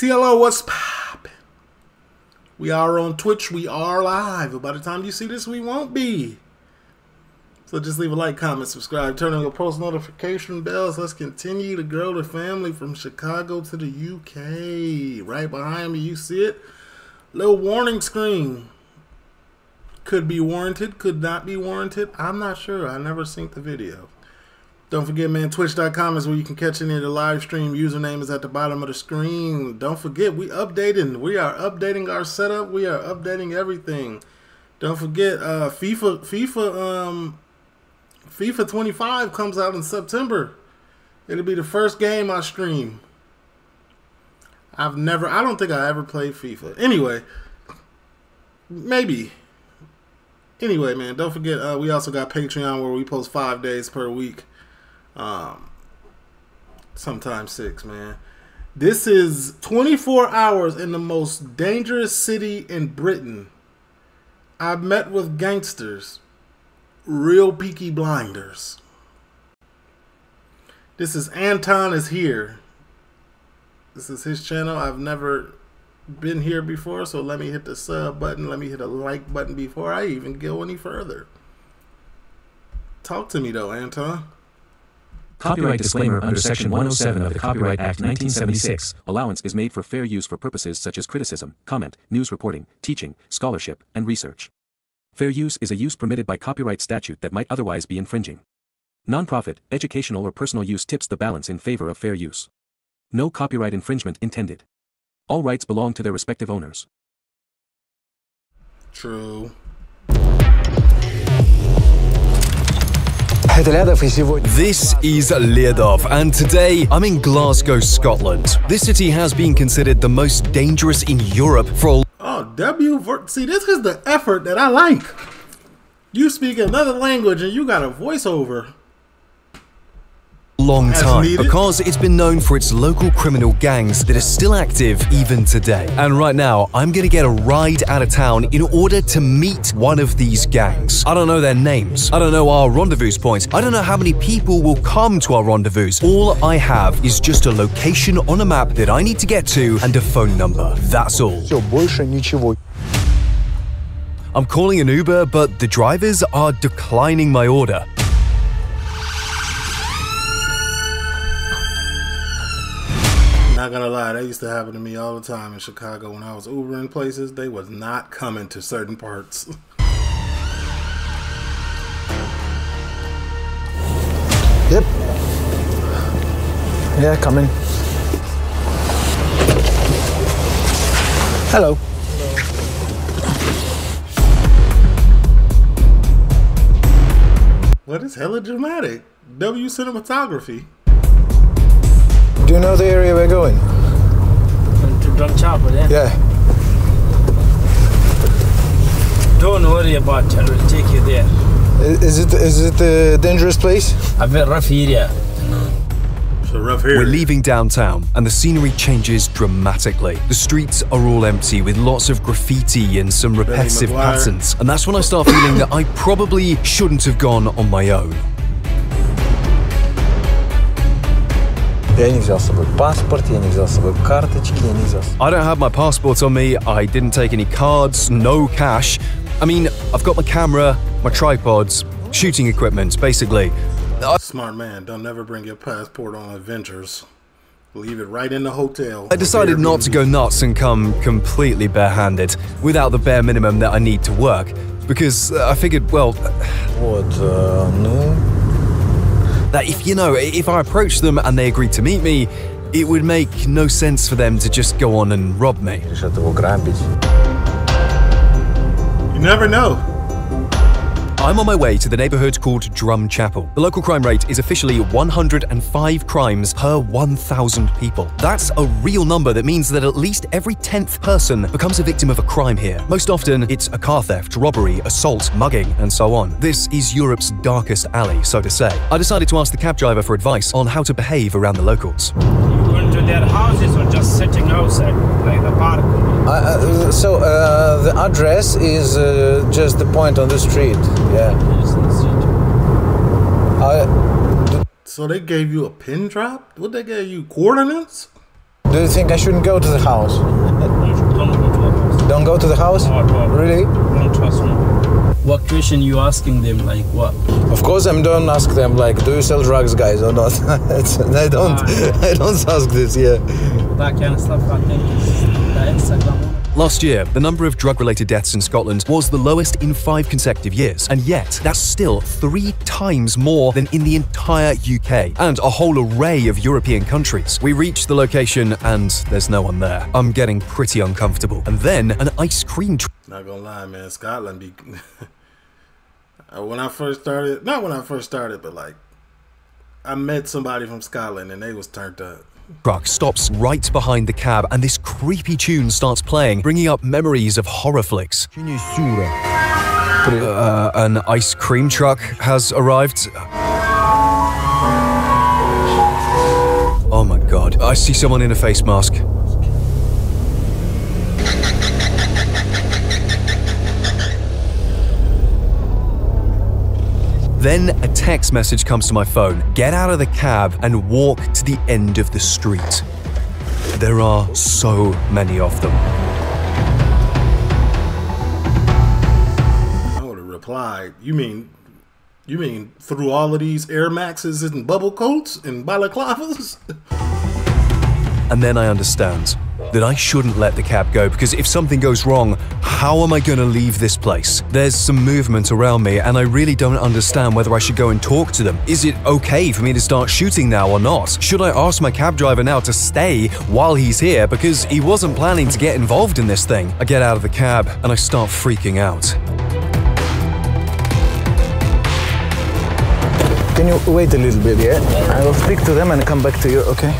TLO, what's poppin'? We are on Twitch. We are live. By the time you see this, we won't be. So just leave a like, comment, subscribe, turn on your post notification bells. Let's continue to grow the family from Chicago to the UK. Right behind me, you see it. Little warning screen. Could be warranted, could not be warranted. I'm not sure. I never synced the video. Don't forget, man, twitch.com is where you can catch any of the live stream. Username is at the bottom of the screen. Don't forget, we updating. We are updating our setup. We are updating everything. Don't forget, uh, FIFA, FIFA, um, FIFA 25 comes out in September. It'll be the first game I stream. I've never, I don't think I ever played FIFA. Anyway, maybe. Anyway, man, don't forget, uh, we also got Patreon where we post five days per week. Um, sometimes six, man. This is 24 hours in the most dangerous city in Britain. I've met with gangsters real peaky blinders. This is Anton is here. This is his channel. I've never been here before, so let me hit the sub button. Let me hit a like button before I even go any further. Talk to me though, Anton. Copyright disclaimer under Section 107 of the Copyright Act 1976. Allowance is made for fair use for purposes such as criticism, comment, news reporting, teaching, scholarship, and research. Fair use is a use permitted by copyright statute that might otherwise be infringing. Nonprofit, educational or personal use tips the balance in favor of fair use. No copyright infringement intended. All rights belong to their respective owners. True. This is Liadov, and today I'm in Glasgow, Scotland. This city has been considered the most dangerous in Europe for a Oh, W. See, this is the effort that I like. You speak another language and you got a voiceover long time because it's been known for its local criminal gangs that are still active even today. And right now, I'm gonna get a ride out of town in order to meet one of these gangs. I don't know their names. I don't know our rendezvous points. I don't know how many people will come to our rendezvous. All I have is just a location on a map that I need to get to and a phone number. That's all. Все, больше ничего. I'm calling an Uber, but the drivers are declining my order. Not gonna lie, that used to happen to me all the time in Chicago when I was Ubering places. They was not coming to certain parts. Yep. Yeah, coming. Hello. What is hella dramatic? W cinematography. Do you know the area we're going? to Drumchapel, yeah? Yeah. Don't worry about it, we'll take you there. Is it is it a dangerous place? A bit rough area. It's a rough area. We're leaving downtown, and the scenery changes dramatically. The streets are all empty with lots of graffiti and some repetitive patterns. And that's when I start feeling that I probably shouldn't have gone on my own. Я не взял с собой паспорт, я не взял с собой карточки, я не взял. с- I don't have my passport on me, I didn't take any cards, no cash. I mean, I've got my camera, my tripods, shooting equipment, basically. Smart man. Don't never bring your passport on adventures. Leave it right in the hotel. I decided not to go nuts and come completely barehanded, without the bare minimum that I need to work. Because uh, I figured, well, Вот, э, ну, that if, you know, if I approach them and they agree to meet me, it would make no sense for them to just go on and rob me. You never know. I'm on my way to the neighborhood called Drumchapel. The local crime rate is officially 105 crimes per 1,000 people. That's a real number that means that at least every 10th person becomes a victim of a crime here. Most often, it's a car theft, robbery, assault, mugging, and so on. This is Europe's darkest alley, so to say. I decided to ask the cab driver for advice on how to behave around the locals. You going to their houses or just sitting outside, like the park? Uh, uh, so uh, the address is uh, just the point on the street. Yeah. Yes, in the street. I, So they gave you a pin drop? What they gave you? Coordinates? Do you think I shouldn't go to the house? Don't go to the house. Don't go to the house? No. Really? Don't trust me. What question you asking them? Like what? Of course, i'm don't ask them like, do you sell drugs, guys, or not? I don't. Ah, I don't ask this. Yeah. That kind of stuff. I think is the Instagram. Last year, the number of drug related deaths in Scotland was the lowest in five consecutive years, and yet that's still three times more than in the entire UK and a whole array of European countries. We reach the location and there's no one there. I'm getting pretty uncomfortable. And then an ice cream truck Not gonna lie, man. Scotland be. Uh, when I first started, not when I first started, but like, I met somebody from Scotland and they was turned up. truck stops right behind the cab and this creepy tune starts playing, bringing up memories of horror flicks. Uh, an ice cream truck has arrived. Oh my god. I see someone in a face mask. Then a text message comes to my phone get out of the cab and walk to the end of the street. There are so many of them. I would have replied, "You mean, you mean through all of these Air Maxes and bubble coats and balaclavas?" And then I understand that I shouldn't let the cab go because if something goes wrong, how am I going to leave this place? There's some movement around me and I really don't understand whether I should go and talk to them. Is it okay for me to start shooting now or not? Should I ask my cab driver now to stay while he's here because he wasn't planning to get involved in this thing? I get out of the cab and I start freaking out. Can you wait a little bit? Yeah. I will speak to them and come back to you. Okay.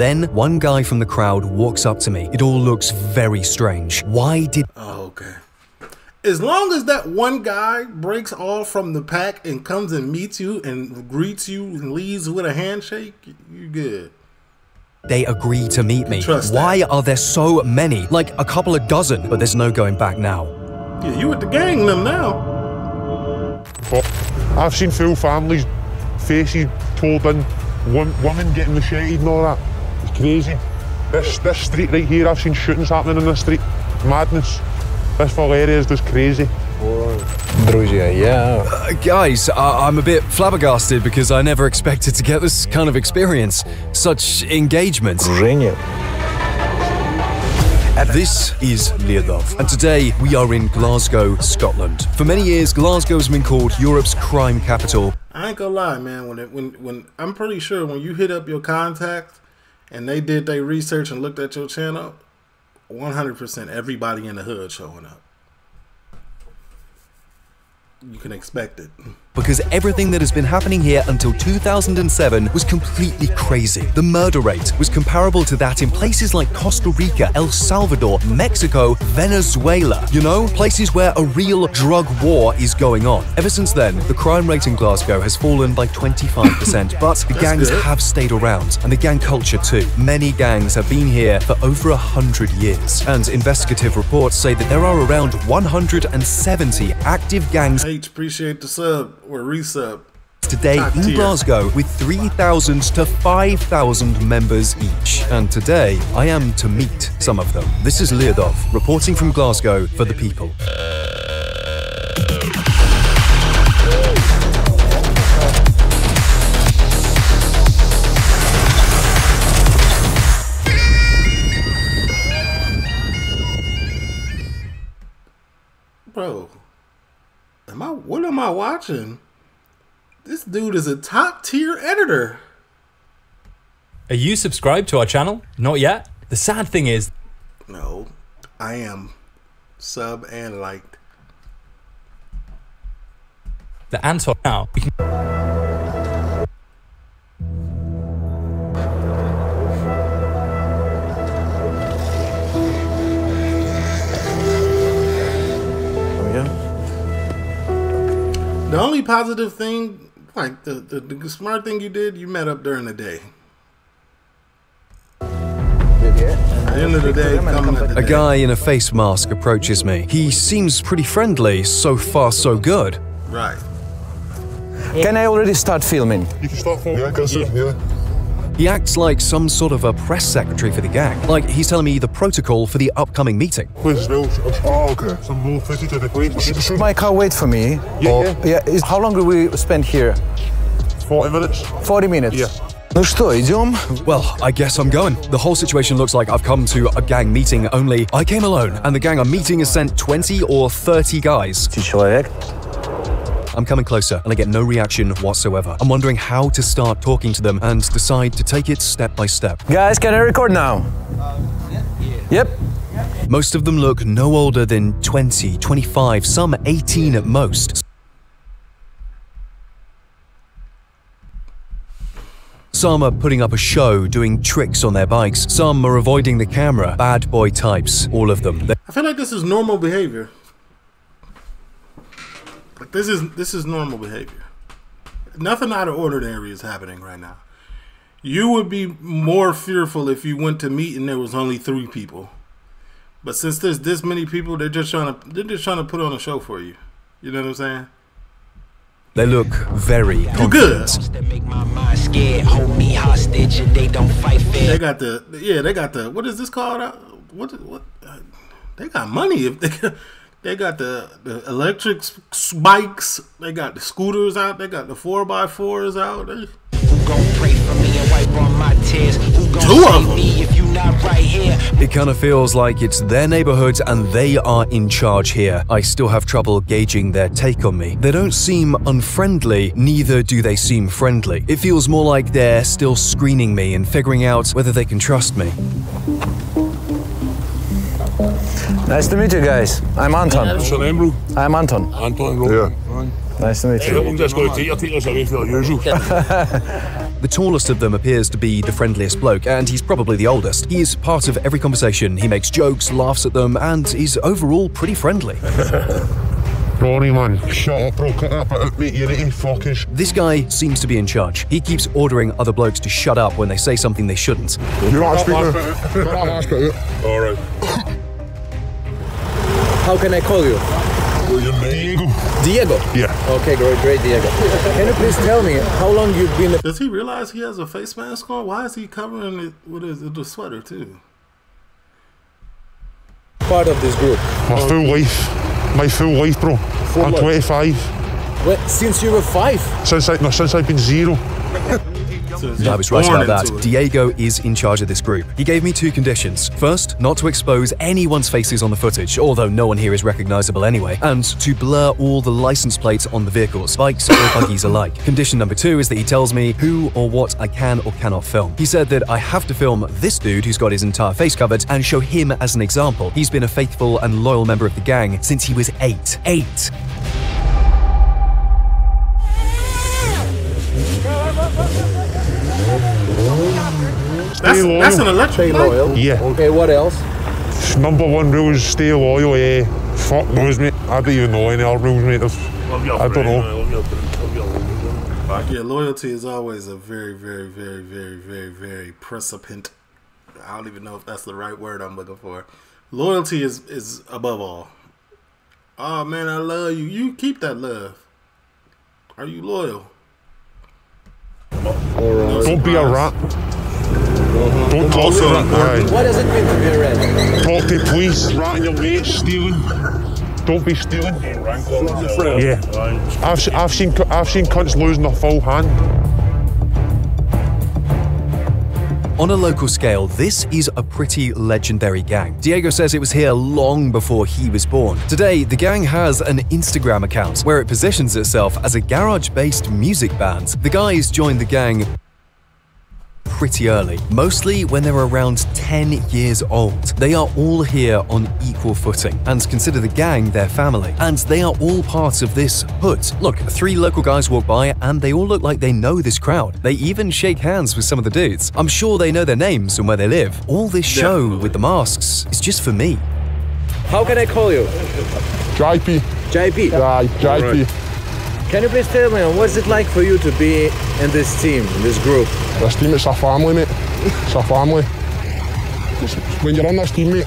Then one guy from the crowd walks up to me. It all looks very strange. Why did Oh, okay. As long as that one guy breaks off from the pack and comes and meets you and greets you and leaves with a handshake, you're good. they agree to meet me? Trust Why are there so many? Like a couple of dozen, but there's no going back now. Yeah, you with the gang them now. But I've seen full families, faces pulled in, one, women getting macheted and all that It's crazy. This this street right here, I've seen shootings happening in this street. Madness. This whole area is just crazy. Друзья, я Uh, guys, I- I'm a bit flabbergasted because I never expected to get this kind of experience. Such engagement. Женя. This is Leodov, and today we are in Glasgow, Scotland. For many years, Glasgow has been called Europe's crime capital, I ain't gonna lie, man. When it, when when I'm pretty sure when you hit up your contact and they did their research and looked at your channel, 100% everybody in the hood showing up. You can expect it. Because everything that has been happening here until 2007 was completely crazy. The murder rate was comparable to that in places like Costa Rica, El Salvador, Mexico, Venezuela. You know, places where a real drug war is going on. Ever since then, the crime rate in Glasgow has fallen by 25%, but the gangs good. have stayed around, and the gang culture too. Many gangs have been here for over hundred years, and investigative reports say that there are around 170 active gangs H, appreciate the sub today in tier. Glasgow with 3,000 to 5,000 members each. And today I am to meet some of them. This is Leodov reporting from Glasgow for the people. Am I watching? This dude is a top tier editor. Are you subscribed to our channel? Not yet? The sad thing is, No, I am sub and liked. The Anton now The only positive thing, like the, the, the smart thing you did, you met up during the day. At the end of the day, coming at the A day. guy in a face mask approaches me. He seems pretty friendly, so far so good. Right. Can I already start filming? You can start filming. Yeah, can yeah. He acts like some sort of a press secretary for the gang. Like he's telling me the protocol for the upcoming meeting. Please, Oh, okay. Some more footage of the place. My car wait for me. Yeah, Or- yeah. yeah. is- How long will we spend here? 40 minutes. 40 minutes. Yeah. Ну что, идем? Well, I guess I'm going. The whole situation looks like I've come to a gang meeting only I came alone, and the gang I'm meeting has sent 20 or 30 guys. человек. I'm coming closer, and I get no reaction whatsoever. I'm wondering how to start talking to them and decide to take it step by step. Guys, can I record now? Yep. Most of them look no older than 20, 25, some 18 at most. Some are putting up a show, doing tricks on their bikes. Some are avoiding the camera. Bad boy types, all of them. I feel like this is normal behavior. Like this is this is normal behavior. Nothing out of ordinary is happening right now. You would be more fearful if you went to meet and there was only three people. But since there's this many people, they're just trying to they're just trying to put on a show for you. You know what I'm saying? They look very good? confident. that make my mind scared, hold me hostage, and they don't fight They fair. got the yeah, they got the what is this called? Uh, What what? Uh, they got money if they they got the the electric s- bikes. They got the scooters out. They got the four x fours out. They, Who gon' pray for me and wipe all my tears? Who gon' Two of them. me if you not right here? It kind of feels like it's their neighborhood and they are in charge here. I still have trouble gauging their take on me. They don't seem unfriendly, neither do they seem friendly. It feels more like they're still screening me and figuring out whether they can trust me. Nice to meet you guys. I'm Anton. What's your name, bro? I'm Anton. Anton, bro. Yeah. Nice to meet you. I'm just going to take take us away for the usual. The tallest of them appears to be the friendliest bloke, and he's probably the oldest. He is part of every conversation. He makes jokes, laughs at them, and is overall pretty friendly. Ronnie, man. Shut up, bro. Cut that bit out, mate. You're a fucking This guy seems to be in charge. He keeps ordering other blokes to shut up when they say something they shouldn't. You're not speaking. Cut that last bit. All right. How can I call you? Name? Diego. Yeah. Okay, great, great, Diego. Can you please tell me how long you've been does he realize he has a face mask on? Why is he covering it with his the sweater too? part of this group? My full life. My full life, bro. I'm life. 25. Well, since you were five. Since, I, no, since I've been zero. Since I was right about that. it. Diego is in charge of this group. He gave me two conditions. First, not to expose anyone's faces on the footage, although no one here is recognizable anyway, and to blur all the license plates on the vehicles, bikes or buggies alike. Condition number two is that he tells me who or what I can or cannot film. He said that I have to film this dude who's got his entire face covered and show him as an example. He's been a faithful and loyal member of the gang since he was eight. Eight! That's, Stay that's an loyal. electric bike. Loyal. Yeah. Okay, what else? Number one rule is stay loyal, eh? Fuck those, mate. I don't even know any other rules, mate. There's- I don't know. Yeah, loyalty is always a very, very, very, very, very, very precipient. I don't even know if that's the right word I'm looking for. Loyalty is is above all. Oh man, I love you. You keep that love. Are you loyal? No Don't be a surprise. rat. Don't talk to rat. Aye. What does it mean to be a rat? Talk to police. Ratting your mates. Stealing. Don't be stealing. Yeah. I've, se- I've seen I've seen cunts losing their full hand. On a local scale, this is a pretty legendary gang. Diego says it was here long before he was born. Today, the gang has an Instagram account where it positions itself as a garage based music band. The guys joined the gang pretty early, mostly when they were around 10 years old. They are all here on equal footing and consider the gang their family. And they are all part of this hood. Look, three local guys walk by and they all look like they know this crowd. They even shake hands with some of the dudes. I'm sure they know their names and where they live. All this show Definitely. with the masks is just for me. How can I call you? JP. JP. Aye, JP. Can you please tell me what's it like for you to be in this team, in this group? This team, is a family, mate. It's a family. It's- when you're on this team, mate,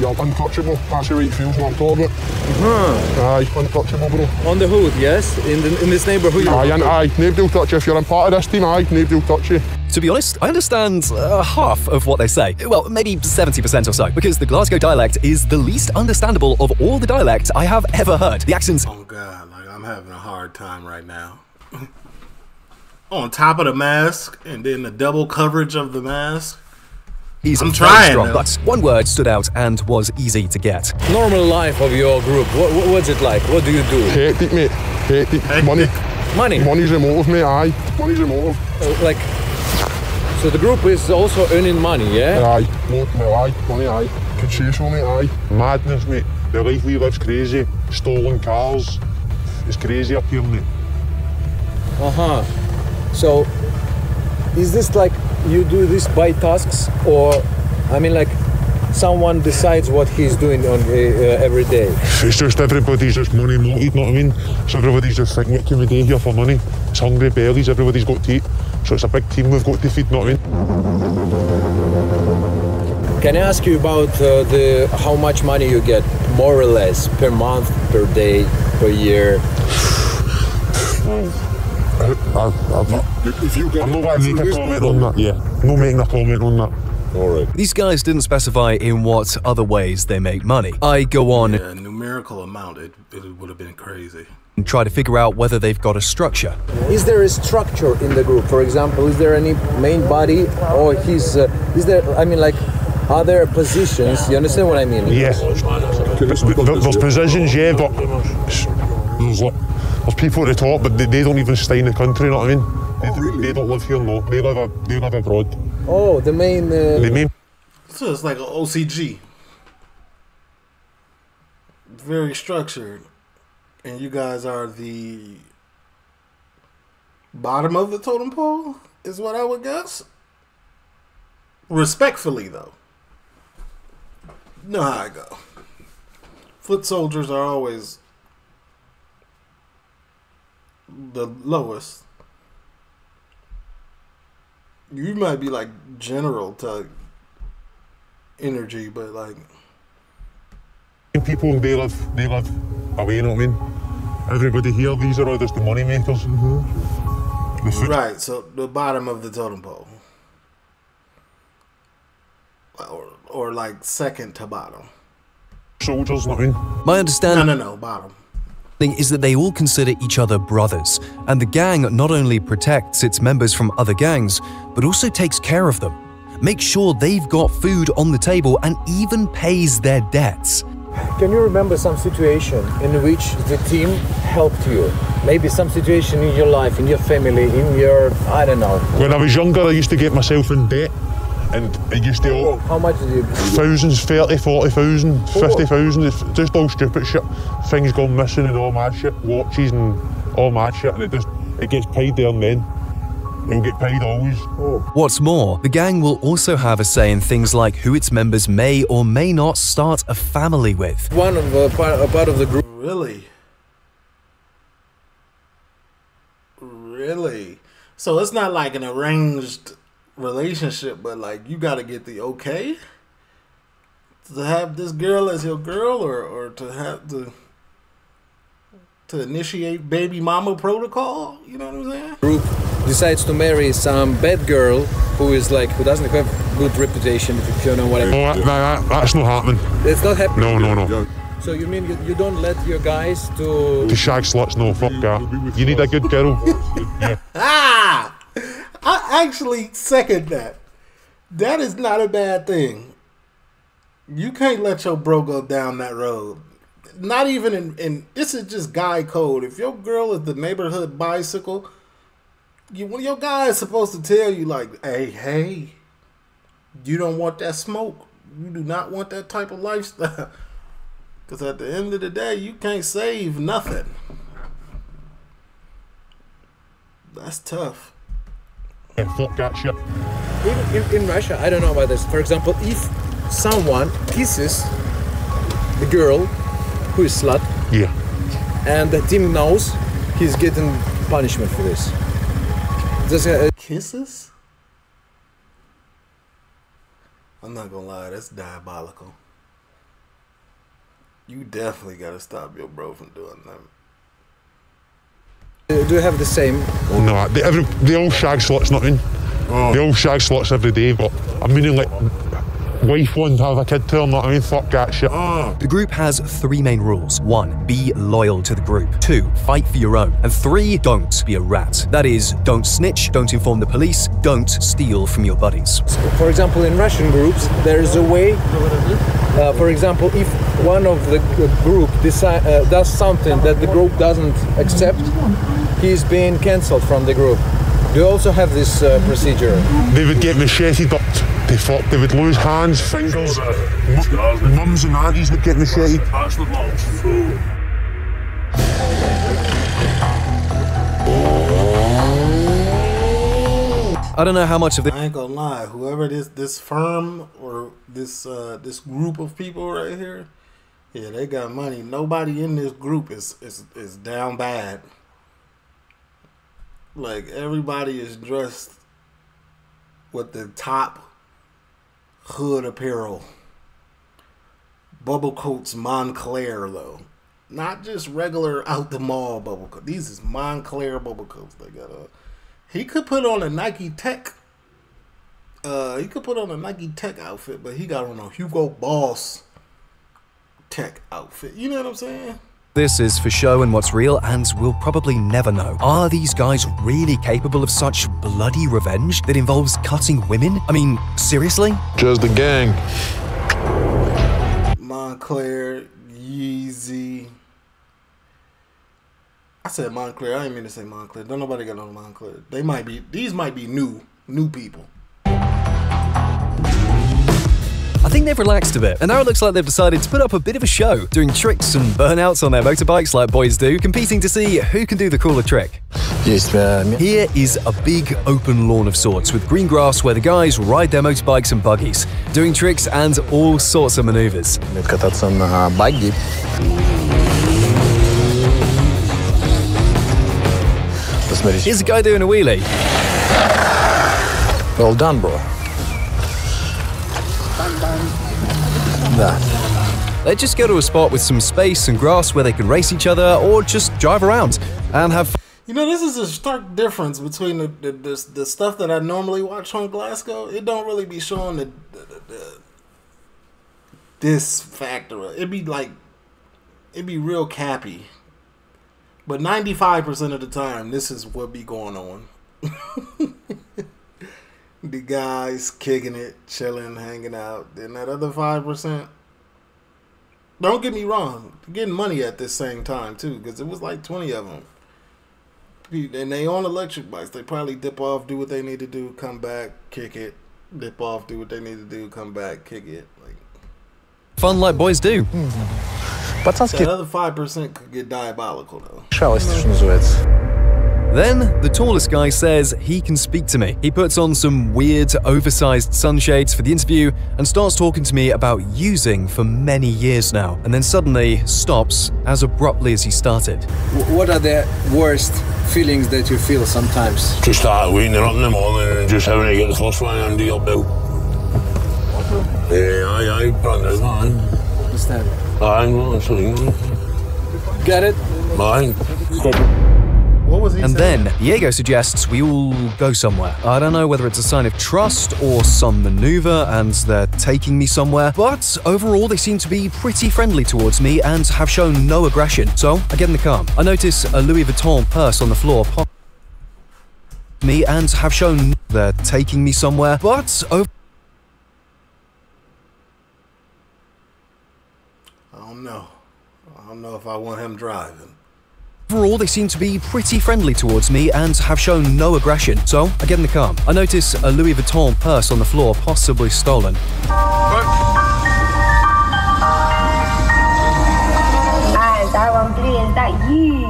You're untouchable. That's the way it feels when I'm talking. Aye, untouchable, bro. On the hood, yes? In, the, in this neighborhood? Aye, and aye, nobody will touch you. If you're in part of this team, aye, nobody will touch you. To be honest, I understand uh, half of what they say. Well, maybe 70% or so, because the Glasgow dialect is the least understandable of all the dialects I have ever heard. The accents Oh God, like I'm having a hard time right now. On top of the mask, and then the double coverage of the mask. is I'm trying, strong, though. but one word stood out and was easy to get. Normal life of your group. What, what, what's it like? What do you do? Hectic, mate. Hectic. Hectic. Money. Money. Money's the motive, mate. Aye. Money's the motive. Uh, like, so the group is also earning money, yeah? Aye. Mo- well, aye. Money, aye. Could say so, mate. Aye. Madness, mate. The life we live's crazy. Stolen cars. It's crazy up here, mate. Uh huh. So, is this like you do this by tasks, or I mean, like someone decides what he's doing on uh, every day? It's just everybody's just money you know what I mean? So everybody's just thinking, what can we do here for money? It's hungry bellies, everybody's got to eat. So it's a big team we've got to feed, you know what I mean? Can I ask you about uh, the how much money you get, more or less, per month, per day, per year? I, I've not, if you I'm not making a comment on that, yeah. No making a comment on that. Alright. These guys didn't specify in what other ways they make money. I go on Yeah, numerical amount, it, it would have been crazy. and try to figure out whether they've got a structure. Is there a structure in the group? For example, is there any main body, or he's? Uh, is there? I mean, like, are there positions? You understand what I mean? Yeah. There's, there's positions, yeah, but there's, there's people at the top, but they, they don't even stay in the country, you know what I mean? They, they don't live here, no. They live, a, they live abroad. Oh, the main. Uh, The main So it's like an OCG. Very structured. And you guys are the bottom of the totem pole, is what I would guess. Respectfully, though. Know how I go. Foot soldiers are always the lowest. You might be like general to energy, but like people, they live, they live away, you know what I mean? Everybody here, these are all just the money makers. The right. So the bottom of the totem pole, or or like second to bottom. soldiers, you know what My No, understanding no, no, bottom. is that they all consider each other brothers, and the gang not only protects its members from other gangs, but also takes care of them, makes sure they've got food on the table, and even pays their debts. Can you remember some situation in which the team helped you? Maybe some situation in your life, in your family, in your I don't know. When I was younger, I used to get myself in debt. And it used to all How much did you? thousands, 30, 40,000, 50,000, it's just all stupid shit. Things gone missing and all mad shit, watches and all mad shit, and it just, it gets paid there and then. It'll get paid always. What's more, the gang will also have a say in things like who its members may or may not start a family with. One of uh, part, a part of the group. Really? Really? So it's not like an arranged relationship, but like you got to get the okay to have this girl as your girl, or or to have to to initiate baby mama protocol. You know what I'm saying? group decides to marry some bad girl who is like who doesn't have good reputation if you know what I No, mean. that, that, that's not happening. It's not happening. No, no, no. So you mean you, you don't let your guys to To shag sluts, no, fuck that. You need a good girl. Ah, I actually second that. That is not a bad thing. You can't let your bro go down that road. Not even in, in this is just guy code. If your girl is the neighborhood bicycle, you when your guy is supposed to tell you like, hey, hey, you don't want that smoke. You do not want that type of lifestyle. Because at the end of the day, you can't save nothing. That's tough. Yeah, fuck that shit. in, in, in Russia, I don't know about this. For example, if someone kisses the girl who is slut Yeah. and the team knows he's getting punishment for this. Does, uh, Kisses? I'm not gonna lie, that's diabolical. You definitely gotta stop your bro from doing that. Do you have the same? Oh, no, they, every, they all shag slots nothing. Oh. They all shag slots every day, but I mean, like, wife one to have a kid to her, know I mean? Fuck that shit. The group has three main rules. One, be loyal to the group. Two, fight for your own. And three, don't be a rat. That is, don't snitch, don't inform the police, don't steal from your buddies. For example, in Russian groups, there is a way. Uh, for example, if one of the group decide, uh, does something that the group doesn't accept, he's being cancelled from the group. Do you also have this uh, procedure? They would get macheted up. They fought, they would lose hands, fingers. Mums and aunties would get macheted. I don't know how much of this I ain't gonna lie. Whoever this this firm or this uh this group of people right here, yeah, they got money. Nobody in this group is is is down bad. Like everybody is dressed with the top hood apparel. Bubble coats Moncler though. Not just regular out the mall bubble coat. These is Moncler bubble coats. They got a he could put on a Nike Tech. Uh, he could put on a Nike Tech outfit, but he got on a Hugo Boss Tech outfit. You know what I'm saying? This is for show and what's real, and we'll probably never know. Are these guys really capable of such bloody revenge that involves cutting women? I mean, seriously? Just the gang. Moncler, Yeezy. I said Moncler. I didn't mean to say Moncler. Don't nobody got no Moncler. They might be. These might be new, new people. I think they've relaxed a bit, and now it looks like they've decided to put up a bit of a show, doing tricks and burnouts on their motorbikes like boys do, competing to see who can do the cooler trick. Here is a big open lawn of sorts with green grass where the guys ride their motorbikes and buggies, doing tricks and all sorts of maneuvers. Here's a guy doing a wheelie. Well done, bro. Да. They just go to a spot with some space and grass where they can race each other or just drive around and have. You know, this is a stark difference between the the, the, the stuff that I normally watch on Glasgow. It don't really be showing the, the, this factor. It'd be like it'd be real cappy. But ninety five percent of the time, this is what be going on. the guys kicking it, chilling, hanging out. Then that other five percent. Don't get me wrong, getting money at this same time too, because it was like twenty of them and they on electric bikes. They probably dip off, do what they need to do, come back, kick it, dip off, do what they need to do, come back, kick it. Like Fun like boys do. Пацанские that other five percent could get diabolical though. шалости, что называется. Then, the tallest guy says he can speak to me. He puts on some weird, oversized sunshades for the interview and starts talking to me about using for many years now, and then suddenly stops as abruptly as he started. What are the worst feelings that you feel sometimes? Just start waking up in the morning and just having to get the first one under your belt. Yeah, aye, aye, brother, man. Understand? Aye, no, sorry. Get it? Aye. What was he And saying? then Diego suggests we all go somewhere. I don't know whether it's a sign of trust or some maneuver and they're taking me somewhere, but overall they seem to be pretty friendly towards me and have shown no aggression. So I get in the car. I notice a Louis Vuitton purse on the floor pop me and have shown they're taking me somewhere, but over I don't know. I don't know if I want him driving. Overall, they seem to be pretty friendly towards me and have shown no aggression. So, I get in the car. I notice a Louis Vuitton purse on the floor, possibly stolen. Eyes, I want three. Is that you?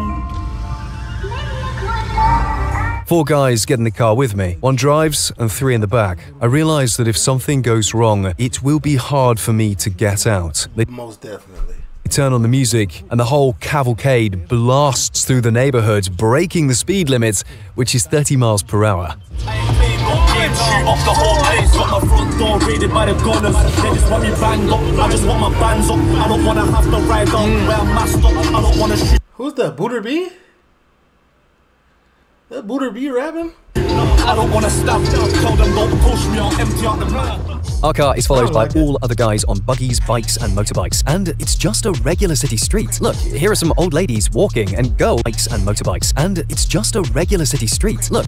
Four guys get in the car with me. One drives and three in the back. I realize that if something goes wrong, it will be hard for me to get out. They Most definitely. Turn on the music, and the whole cavalcade blasts through the neighborhood, breaking the speed limit, which is 30 miles per hour. up the whole place. Got my front door raided by the gunners. They just want me banged up. I just want my bands up. I don't wanna have to ride up hmm. where I'm masked up. I don't wanna shoot. Who's that? Booter Bee? That Booter Bee rapping? I don't wanna stop. Tell them don't push me. I'll empty out the blood. Our car is followed by all other guys on buggies, bikes, and motorbikes, and it's just a regular city street. Look, here are some old ladies walking and go bikes and motorbikes, and it's just a regular city street. Look.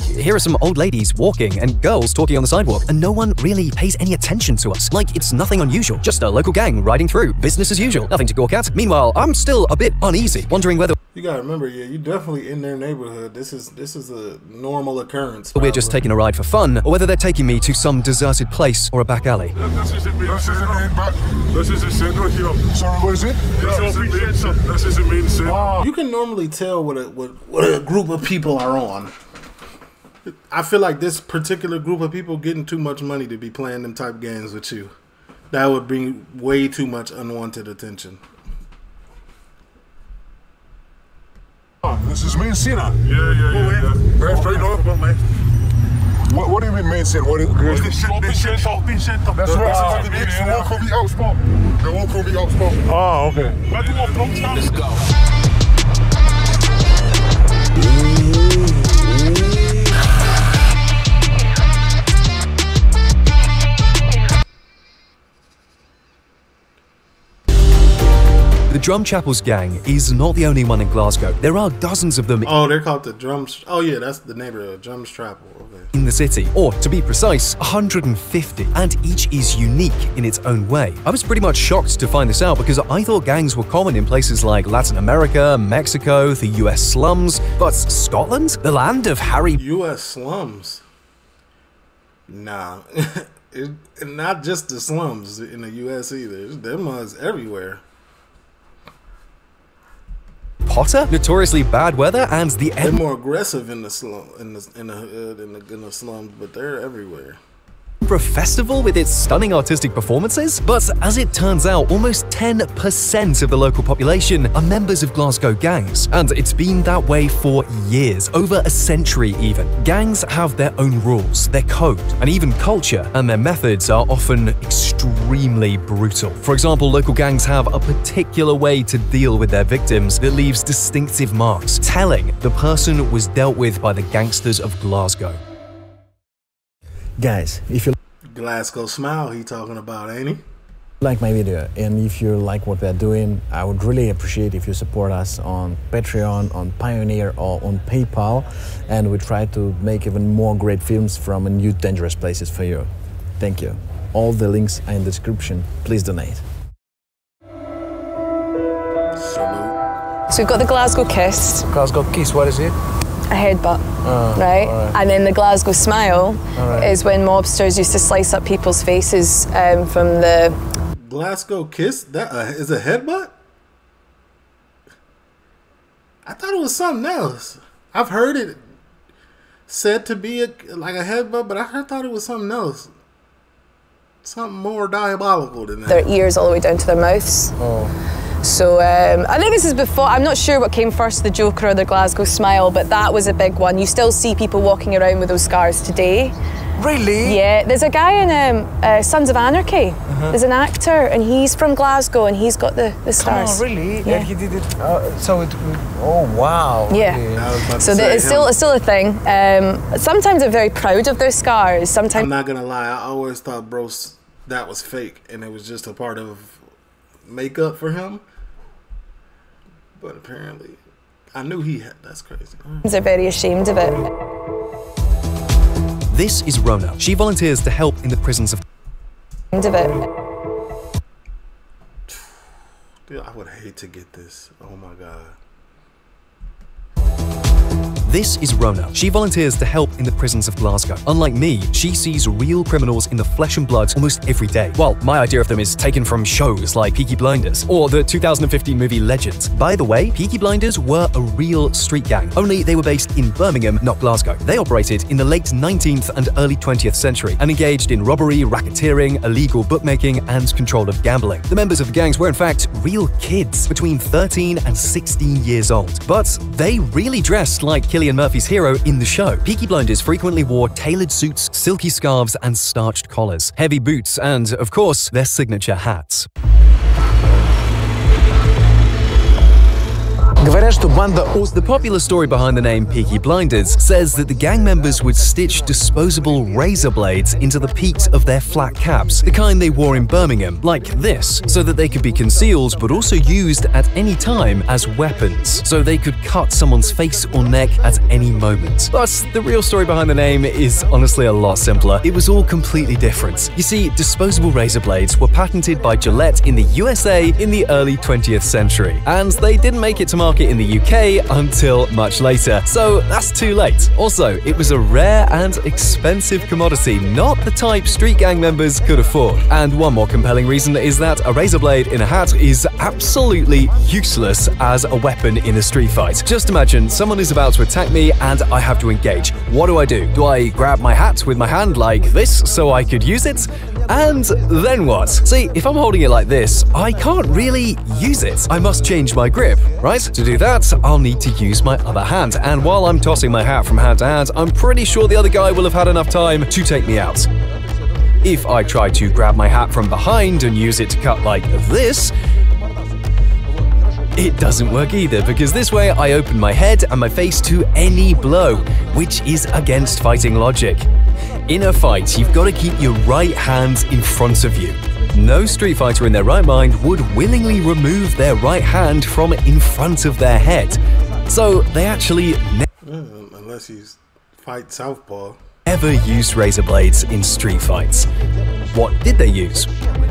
Here are some old ladies walking and girls talking on the sidewalk, and no one really pays any attention to us. Like it's nothing unusual, just a local gang riding through, business as usual, nothing to gawk at. Meanwhile, I'm still a bit uneasy, wondering whether You gotta remember, yeah, you're definitely in their neighborhood. This is this is a normal occurrence. we're just taking a ride for fun, or whether they're taking me to some deserted place or a back alley. This is the main, this is the main back. This is the centre here. Sorry, what is it? This is the main centre. This is the main centre. You can normally tell what a what, what a group of people are on. I feel like this particular group of people getting too much money to be playing them type games with you. That would bring way too much unwanted attention. This is main centre. Yeah, yeah, yeah. yeah. Right, straight up. What, what do you mean main centre? What is The shopping, shopping centre. That's right. This is the walk on the out spot. The walk on the out spot. Ah, okay. Let's go. The Drumchapels gang is not the only one in Glasgow. There are dozens of them Oh, they're called the drums. Oh yeah, that's the neighborhood, Drums Chapel. Okay. in the city, or to be precise, 150, and each is unique in its own way. I was pretty much shocked to find this out because I thought gangs were common in places like Latin America, Mexico, the US slums, but Scotland, the land of Harry U.S. slums. Nah, it, not just the slums in the U.S. either. Them ones everywhere. Potter, notoriously bad weather, and the They're more aggressive in the slum, in the in the hood, in the, in the slums, but they're everywhere. Festival with its stunning artistic performances. But as it turns out, almost 10% of the local population are members of Glasgow gangs, and it's been that way for years, over a century even. Gangs have their own rules, their code, and even culture, and their methods are often extremely brutal. For example, local gangs have a particular way to deal with their victims that leaves distinctive marks, telling the person was dealt with by the gangsters of Glasgow. Guys, if you Glasgow Smile, he talking about, ain't he? like my video and if you like what we're doing, I would really appreciate if you support us on Patreon, on Payoneer, or on PayPal. And we try to make even more great films from new dangerous places for you. Thank you. All the links are in the description. Please donate. So we've got the Glasgow kiss, Glasgow Kiss, what is it? A headbutt, Ah, right? alright. And then the Glasgow smile Alright. is when mobsters used to slice up people's faces um, from the. Glasgow Kiss? That uh, is a headbutt? I thought it was something else. I've heard it said to be a, like a headbutt, but I thought it was something else. Something more diabolical than that. Their ears all the way down to their mouths. So um, I think this is before. I'm not sure what came first, the Joker or the Glasgow Smile, but that was a big one. You still see people walking around with those scars today. Really? Yeah. There's a guy in um, uh, Sons of Anarchy. There's an actor, and he's from Glasgow, and he's got the the scars. Oh, really? Yeah. And he did it. Uh, so it. Oh, wow. Yeah. Okay. So the, it's still it's still a thing. Um, sometimes they're very proud of their scars. Sometimes I'm not gonna lie. I always thought Bros that was fake, and it was just a part of makeup for him. But apparently, I knew he had. That's crazy. they're very ashamed of it. This is Rona. She volunteers to help in the prisons of of it. Dude, I would hate to get this. Oh my god. This is Rona. She volunteers to help in the prisons of Glasgow. Unlike me, she sees real criminals in the flesh and blood almost every day. Well, my idea of them is taken from shows like Peaky Blinders or the 2015 movie Legends. By the way, Peaky Blinders were a real street gang, only they were based in Birmingham, not Glasgow. They operated in the late 19th and early 20th century and engaged in robbery, racketeering, illegal bookmaking, and control of gambling. The members of the gangs were in fact real kids, between 13 and 16 years old. But they really dressed like killing Cillian Murphy's hero in the show. Peaky Blinders frequently wore tailored suits, silky scarves, and starched collars, heavy boots, and, of course, their signature hats. The popular story behind the name Peaky Blinders says that the gang members would stitch disposable razor blades into the peaks of their flat caps, the kind they wore in Birmingham, like this, so that they could be concealed but also used at any time as weapons, so they could cut someone's face or neck at any moment. But the real story behind the name is honestly a lot simpler. It was all completely different. You see, disposable razor blades were patented by Gillette in the USA in the early 20th century, and they didn't make it to market in the UK until much later, so that's too late. Also, it was a rare and expensive commodity, not the type street gang members could afford. And one more compelling reason is that a razor blade in a hat is absolutely useless as a weapon in a street fight. Just imagine someone is about to attack me and I have to engage. What do I do? Do I grab my hat with my hand like this so I could use it? And then what? See, if I'm holding it like this, I can't really use it. I must change my grip, right? To do that, I'll need to use my other hand. And while I'm tossing my hat from hand to hand, I'm pretty sure the other guy will have had enough time to take me out. If I try to grab my hat from behind and use it to cut like this, it doesn't work either because this way I open my head and my face to any blow, which is against fighting logic. In a fight, you've got to keep your right hand in front of you. No street fighter in their right mind would willingly remove their right hand from in front of their head. So they actually ne- Mm, unless you fight Southpaw. never used razor blades in street fights. What did they use?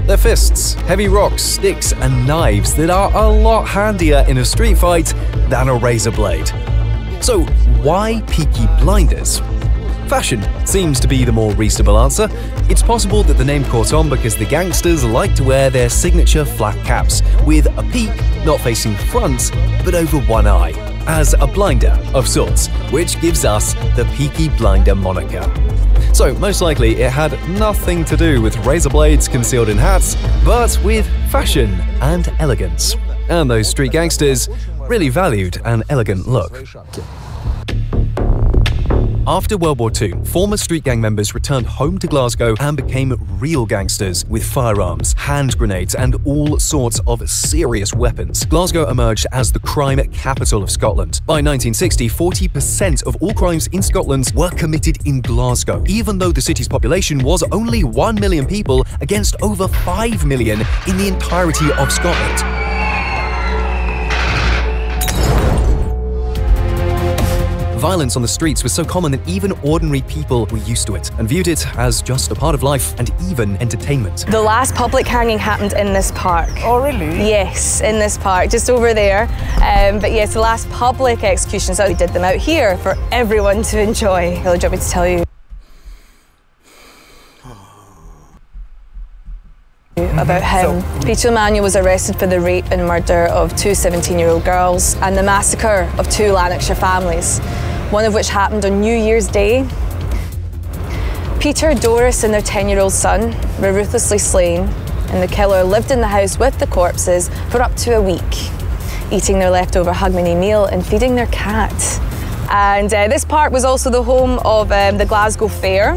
Their fists, heavy rocks, sticks, and knives that are a lot handier in a street fight than a razor blade. So, why Peaky Blinders? Fashion seems to be the more reasonable answer. It's possible that the name caught on because the gangsters like to wear their signature flat caps, with a peak not facing front, but over one eye, as a blinder of sorts, which gives us the Peaky Blinder moniker. So, most likely, it had nothing to do with razor blades concealed in hats, but with fashion and elegance. And those street gangsters really valued an elegant look. After World War II, former street gang members returned home to Glasgow and became real gangsters with firearms, hand grenades, and all sorts of serious weapons. Glasgow emerged as the crime capital of Scotland. By 1960, 40% of all crimes in Scotland were committed in Glasgow, even though the city's population was only 1 million people against over 5 million in the entirety of Scotland. Violence on the streets was so common that even ordinary people were used to it and viewed it as just a part of life and even entertainment. The last public hanging happened in this park. Oh, really? Yes, in this park, just over there. Um, but yes, the last public executions, we did them out here for everyone to enjoy. Will, do you want me to tell you? About him. Peter Manuel was arrested for the rape and murder of two 17 year old girls and the massacre of two Lanarkshire families, one of which happened on New Year's Day. Peter, Doris, and their 10 year old son were ruthlessly slain, and the killer lived in the house with the corpses for up to a week, eating their leftover Hogmanay meal and feeding their cat. And uh, this park was also the home of um, the Glasgow Fair.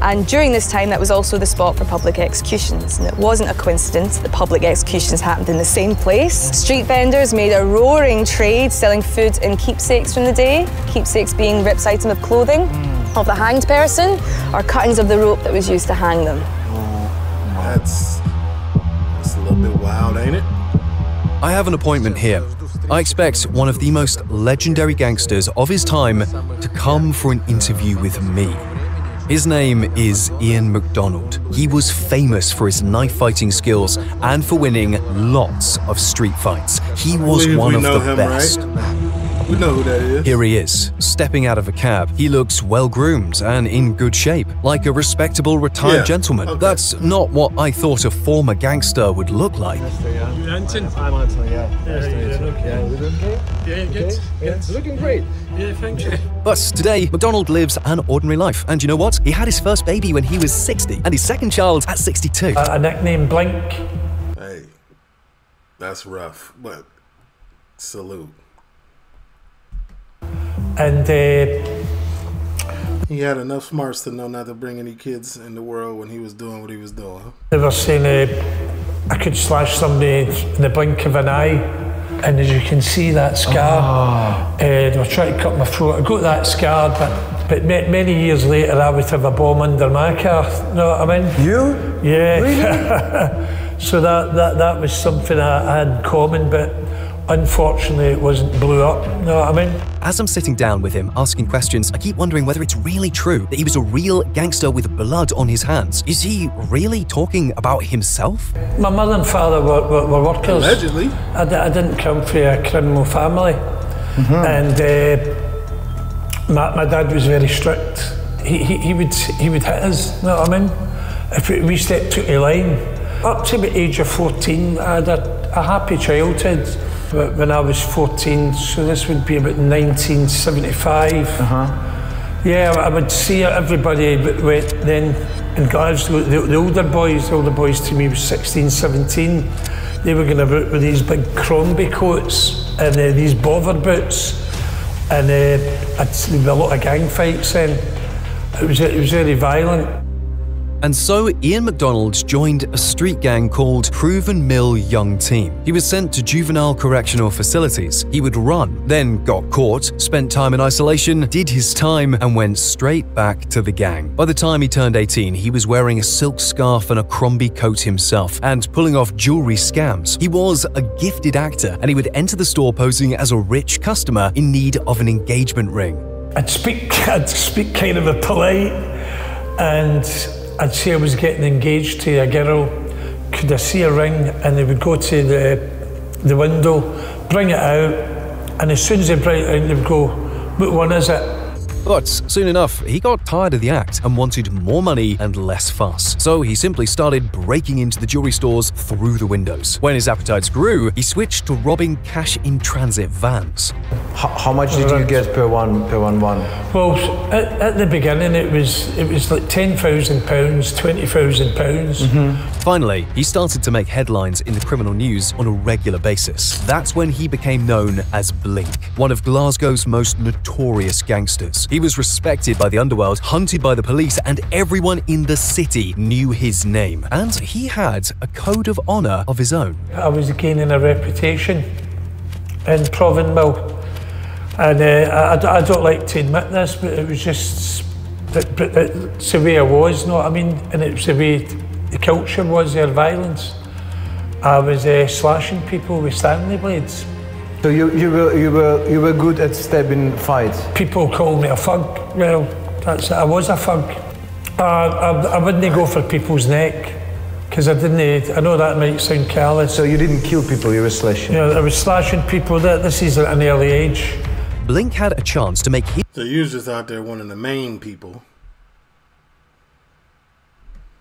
And during this time, that was also the spot for public executions. And it wasn't a coincidence that public executions happened in the same place. Street vendors made a roaring trade selling food and keepsakes from the day. Keepsakes being Rip's item of clothing of the hanged person or cuttings of the rope that was used to hang them. That's, that's a little bit wild, ain't it? I have an appointment here. I expect one of the most legendary gangsters of his time to come for an interview with me. His name is Ian McDonald. He was famous for his knife fighting skills and for winning lots of street fights. He was one of the him, best. We know who that is. Here he is, stepping out of a cab. He looks well groomed and in good shape, like a respectable retired Yeah, gentleman. okay. That's not what I thought a former gangster would look like. I'm Anthony, yeah. Nice to meet you. Yeah, we doing okay? Yeah, good. Okay? Yeah, looking great. Yeah, thank you. But today, McDonald lives an ordinary life. And you know what? He had his first baby when he was 60 and his second child at 62. Uh, a nickname Blink. Hey, that's rough, but salute. and uh, He had enough smarts to know not to bring any kids in the world when he was doing what he was doing. they were saying uh, I could slash somebody in the blink of an eye, and as you can see that scar, uh, they were trying to cut my throat. I got that scar, but but ma- many years later I would have a bomb under my car. You know what I mean? You? Yeah. Really? so that, that that was something I, I had in common, but unfortunately it wasn't blew up. You know what I mean? As I'm sitting down with him, asking questions, I keep wondering whether it's really true that he was a real gangster with blood on his hands. Is he really talking about himself? My mother and father were, were, were workers. Allegedly. I, d- I didn't come from a criminal family. And uh, my, my dad was very strict. He, he, he, would, he would hit us, you know what I mean? If we- we stepped out of line. Up to the age of 14, I had a, a happy childhood. When I was 14, so this would be about 1975. Yeah, I would see everybody went then in Glasgow, the, the older boys, the older boys to me was 16, 17, they were going out with these big Crombie coats and uh, these bother boots. And uh, I'd a lot of gang fights then. It was, it was very violent. And so Ian McDonald joined a street gang called Provanmill Young Team. He was sent to juvenile correctional facilities. He would run, then got caught, spent time in isolation, did his time, and went straight back to the gang. By the time he turned 18, he was wearing a silk scarf and a Crombie coat himself, and pulling off jewelry scams. He was a gifted actor, and he would enter the store posing as a rich customer in need of an engagement ring. I'd speak, I'd speak kind of a polite, and I'd say I was getting engaged to a girl. Could I see a ring? And they would go to the the window, bring it out, and as soon as they bring it out, they would go, "What one is it?" But soon enough, he got tired of the act and wanted more money and less fuss. So he simply started breaking into the jewelry stores through the windows. When his appetites grew, he switched to robbing cash in transit vans. How, how much did you get per one per one one? Well, at, at the beginning, it was it was like ten thousand pounds, twenty thousand pounds. Mm-hmm. Finally, he started to make headlines in the criminal news on a regular basis. That's when he became known as Blink, one of Glasgow's most notorious gangsters. He was respected by the underworld, hunted by the police, and everyone in the city knew his name. And he had a code of honor of his own. I was gaining a reputation in Provanmill. And uh, I, I don't like to admit this, but it was just, it's the way I was, know what I mean? And it was the way the culture was, their violence. I was uh, slashing people with Stanley blades. So you, you were you were you were good at stabbing fights. People call me a thug. Well, that's it. I was a thug. Uh, I, I wouldn't go for people's neck because I didn't. I know that might sound callous. So you didn't kill people, you were slashing. You know, I was slashing people. That this is at an early age. Blink had a chance to make his So you was just out there one of the main people.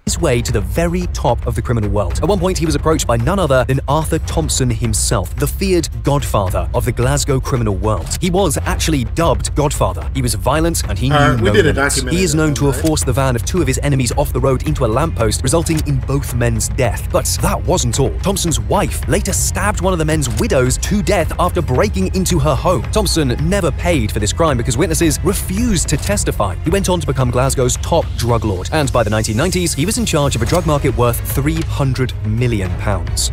His way to the very top of the criminal world. At one point, he was approached by none other than Arthur Thompson himself, the feared godfather of the Glasgow criminal world. He was actually dubbed Godfather. He was violent and he knew Uh, we no limits. He is known to have forced the van of two of his enemies off the road into a lamppost, resulting in both men's death. But that wasn't all. Thompson's wife later stabbed one of the men's widows to death after breaking into her home. Thompson never paid for this crime because witnesses refused to testify. He went on to become Glasgow's top drug lord, and by the 1990s, he was in charge of a drug market worth 300 million pounds.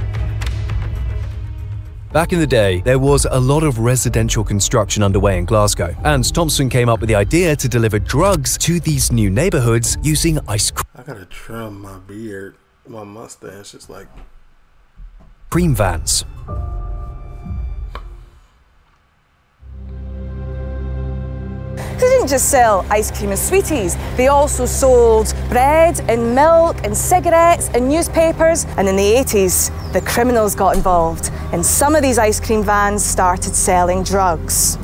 Back in the day, there was a lot of residential construction underway in Glasgow, and Thompson came up with the idea to deliver drugs to these new neighborhoods using ice cream. I gotta trim my beard, my mustache. It's like cream vans. They didn't just sell ice cream and sweeties, they also sold bread and milk and cigarettes and newspapers. And in the 80s, the criminals got involved, and some of these ice cream vans started selling drugs.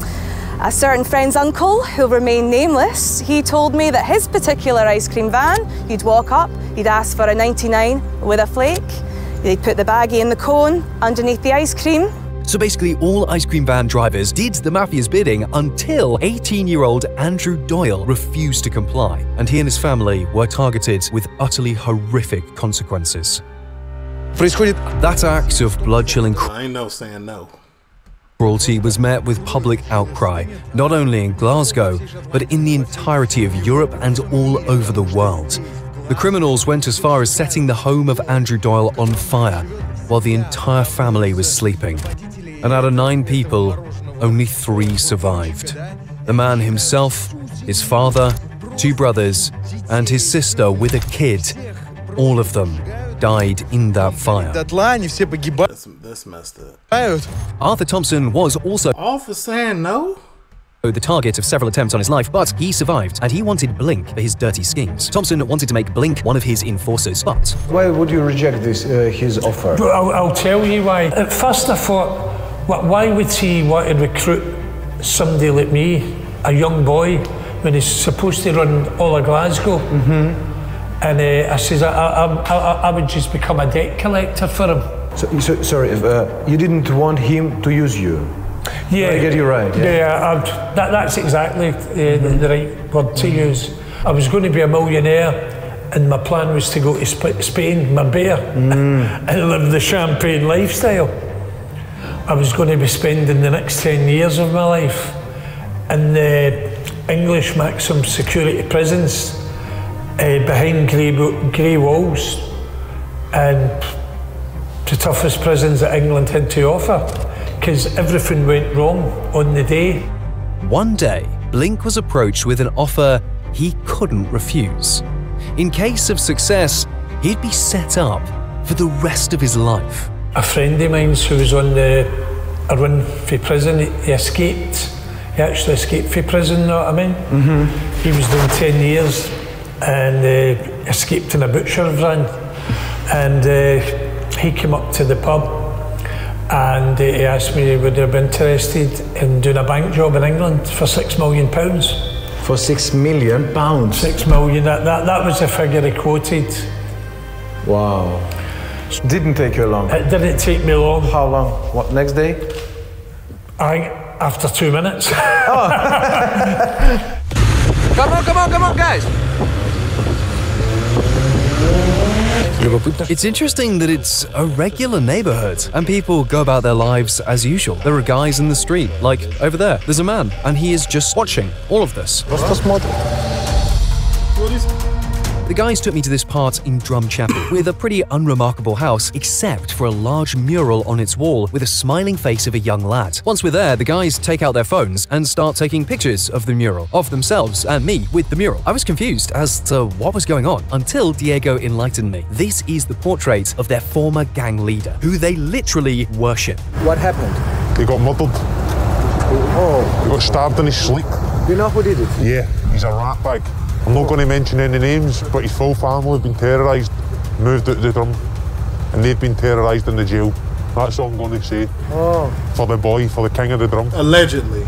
A certain friend's uncle, who'll remain nameless, he told me that his particular ice cream van, he'd walk up, he'd ask for a 99 with a flake, they'd put the baggie in the cone underneath the ice cream, So basically, all ice cream van drivers did the mafia's bidding until 18 year old Andrew Doyle refused to comply, and he and his family were targeted with utterly horrific consequences. That act of blood chilling I ain't no saying no. cruelty was met with public outcry, not only in Glasgow, but in the entirety of Europe and all over the world. The criminals went as far as setting the home of Andrew Doyle on fire while the entire family was sleeping, and out of nine people, only three survived. The man himself, his father, two brothers, and his sister with a kid, all of them died in that fire. That's, that's Arthur Thompson was also. Officer saying no? The target of several attempts on his life, but he survived, and he wanted Blink for his dirty schemes. Thompson wanted to make Blink one of his enforcers, but Why would you reject this uh, his offer? But I'll, I'll tell you why. At first, I thought, wh- why would he want to recruit somebody like me, a young boy, when he's supposed to run all of Glasgow? Mm-hmm. And uh, I says, I, I, I, I would just become a debt collector for him. So, so, sorry, uh, you didn't want him to use you. Yeah, I get you right. Yeah. Yeah, that, that's exactly uh, the, the right word to use. I was going to be a millionaire, and my plan was to go to Sp- Spain, Marbella, and live the champagne lifestyle. I was going to be spending the next 10 years of my life in the English maximum security prisons uh, behind grey, grey walls and the toughest prisons that England had to offer because everything went wrong on the day. one day, Blink was approached with an offer he couldn't refuse. In case of success, he'd be set up for the rest of his life. A friend of mine who was on the a run for prison, he escaped. He actually escaped from prison, know what I mean? Mm-hmm. He was doing 10 years and uh, escaped in a butcher van. And uh, he came up to the pub and he asked me would I be interested in doing a bank job in England for six million pounds. For six million pounds? Six million, that, that, that was the figure he quoted. Wow. Didn't take you long. It didn't take me long. How long? What, next day? I, after two minutes. Oh. Come on, come on, come on, guys. It's interesting that it's a regular neighborhood and people go about their lives as usual. There are guys in the street, like over there, there's a man, and he is just watching all of this. The guys took me to this part in Drumchapel with a pretty unremarkable house, except for a large mural on its wall with a smiling face of a young lad. Once we're there, the guys take out their phones and start taking pictures of the mural, of themselves and me with the mural. I was confused as to what was going on until Diego enlightened me. This is the portrait of their former gang leader, who they literally worship. What happened? He got murdered. Oh. He got stabbed in his sleep. Do you know who did it? Yeah, he's a rat bag. I'm not going to mention any names, but his full family have been terrorised, moved out of the drum, and they've been terrorised in the jail. That's all I'm going to say. Oh. For the boy, for the king of the drum. Allegedly.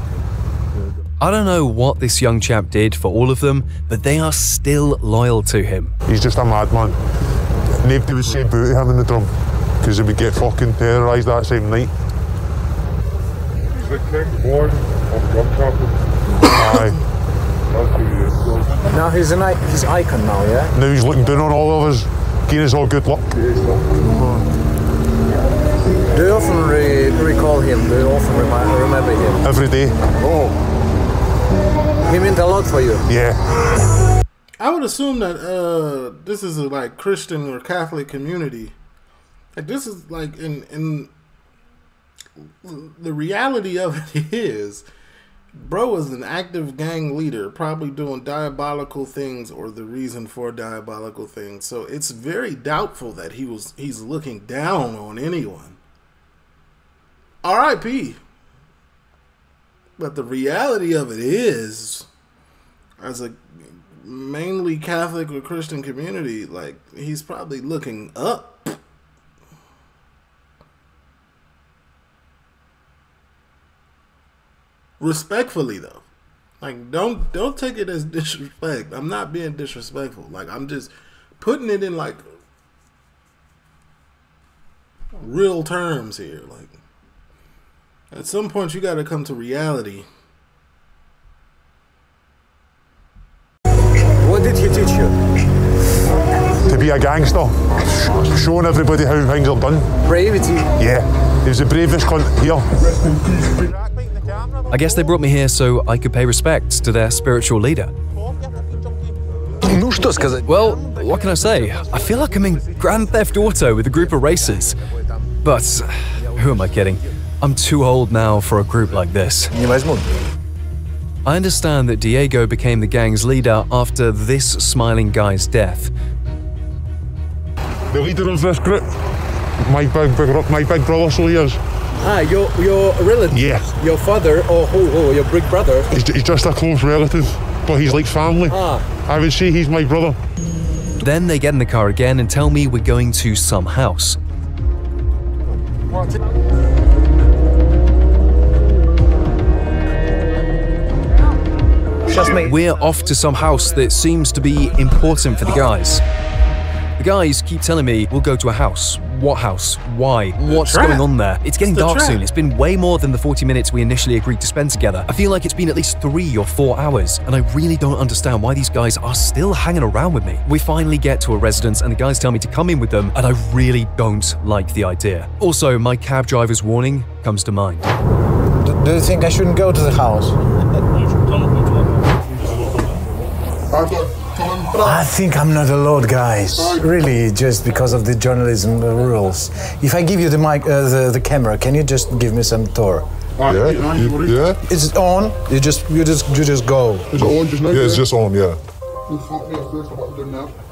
I don't know what this young chap did for all of them, but they are still loyal to him. He's just a madman. Nobody would say boo to him in the drum, because he would get fucking terrorised that same night. He's the king born of Drumchapel. Aye. That's who he is. Now he's an i- he's icon now, yeah? Now he's looking down on all of us, giving us all good luck. Do you often re- recall him? Do you often remi- remember him? Every day. Oh. He meant a lot for you. Yeah. I would assume that uh, this is a like Christian or Catholic community. Like this is like in in the reality of it is, bro is an active gang leader, probably doing diabolical things or the reason for diabolical things. So it's very doubtful that he was he's looking down on anyone. R.I.P. But the reality of it is, as a mainly Catholic or Christian community, like he's probably looking up. Respectfully though. Like don't don't take it as disrespect. I'm not being disrespectful. Like I'm just putting it in like real terms here. Like at some point you gotta come to reality. What did he teach you? To be a gangster, showing everybody how things are done. Bravity. Yeah, he was the bravest cunt here. I guess they brought me here so I could pay respects to their spiritual leader. Well, what can I say? I feel like I'm in Grand Theft Auto with a group of racers. But who am I kidding? I'm too old now for a group like this. I understand that Diego became the gang's leader after this smiling guy's death. The leader of this group, my big, big, my big brother, so he is. Ah, your your relative. Yeah. Your father or who? who your big brother. He's, he's just a close relative, but he's like family. Ah. I would say he's my brother. Then they get in the car again and tell me we're going to some house. What? We're off to some house that seems to be important for the guys. The guys keep telling me we'll go to a house. What house? Why? What's trap. going on there? It's getting It's dark trap. soon. It's been way more than the 40 minutes we initially agreed to spend together. I feel like it's been at least three or four hours, and I really don't understand why these guys are still hanging around with me. We finally get to a residence, and the guys tell me to come in with them, and I really don't like the idea. Also, my cab driver's warning comes to mind. Do, do you think I shouldn't go to the house? I think I'm not allowed, guys. Really, just because of the journalism rules. If I give you the mic, uh, the, the camera, can you just give me some tour? Yeah, you- yeah. It's on. You just, you just, you just go. Is it on just now? Yeah, it's just on, yeah.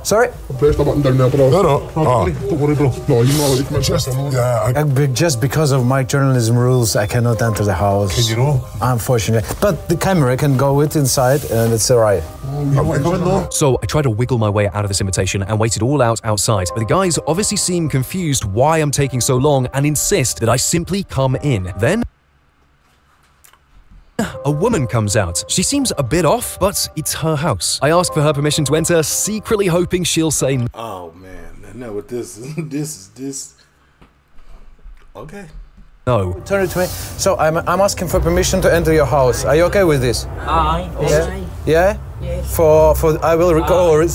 Sorry? I pressed the button down there, bro. No, no. Ah. Don't worry, bro. No, you know, it's just, yeah, Uh, but just because of my journalism rules, I cannot enter the house. Can you know? Unfortunately, but the camera can go with inside, and it's alright. So I try to wiggle my way out of this invitation and wait it all out outside. But the guys obviously seem confused why I'm taking so long and insist that I simply come in. Then a woman comes out. She seems a bit off, but it's her house. I ask for her permission to enter, secretly hoping she'll say no. Oh man, I know what this is. This is this. Okay. no. Turn it to me. So I'm, I'm asking for permission to enter your house. Are you okay with this? Aye. Yeah. Yeah. For for I will record.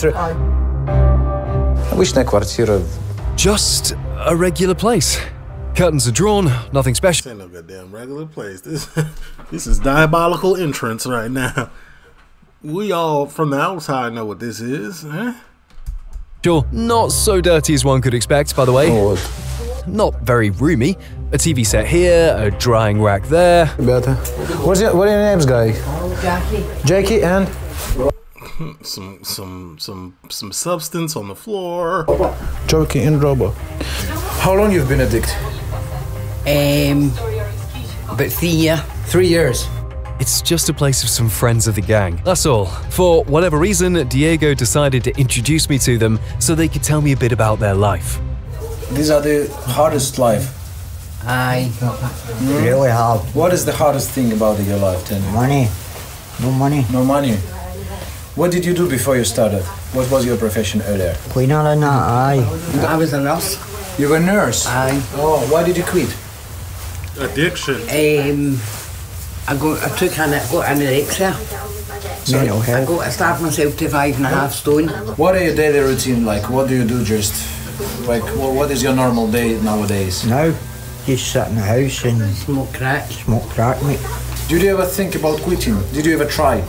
Обычная квартира. Just a regular place. Curtains are drawn, nothing special. This ain't no goddamn regular place. This this is diabolical entrance right now. We all from the outside know what this is, eh? Sure, not so dirty as one could expect, by the way. Not very roomy. A TV set here, a drying rack there. Better. What's your, what are your names, guy? Jackie. Jackie and Some some some some substance on the floor. Jackie and Robo. How long you've been addicted? Um, about three year. Three years. It's just a place of some friends of the gang. That's all. For whatever reason, Diego decided to introduce me to them so they could tell me a bit about their life. These are the hardest life. Aye. Really hard. What is the hardest thing about your life, tell me? Money. No money. No money. What did you do before you started? What was your profession earlier? Cleaner and that, aye. I was a nurse. You were a nurse. Aye. Oh, why did you quit? Addiction. Um, I got, I took an, got anorexia. Mental I health. got, I starved myself to five and a half stone. What are your daily routine like? What do you do just like wha- what is your normal day nowadays? Now, just sit in the house and smoke crack. Smoke crack, mate. Did you ever think about quitting? Did you ever try?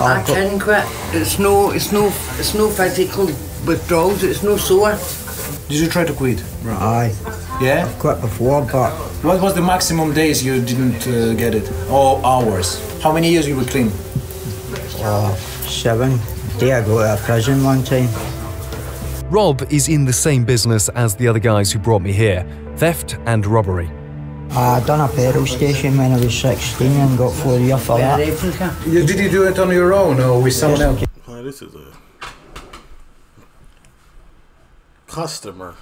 I can quit. It's no, it's no, it's no physical withdrawals. It's no sore. Did you try to quit? Aye. Yeah? Quit before, but What was the maximum days you didn't uh, get it? Or hours? How many years you were clean? uh, seven. Day I go to prison one time. Rob is in the same business as the other guys who brought me here theft and robbery. I done a petrol station when I was 16 and got four years for that. Replica. Did you do it on your own or with someone else? Oh, this is a customer.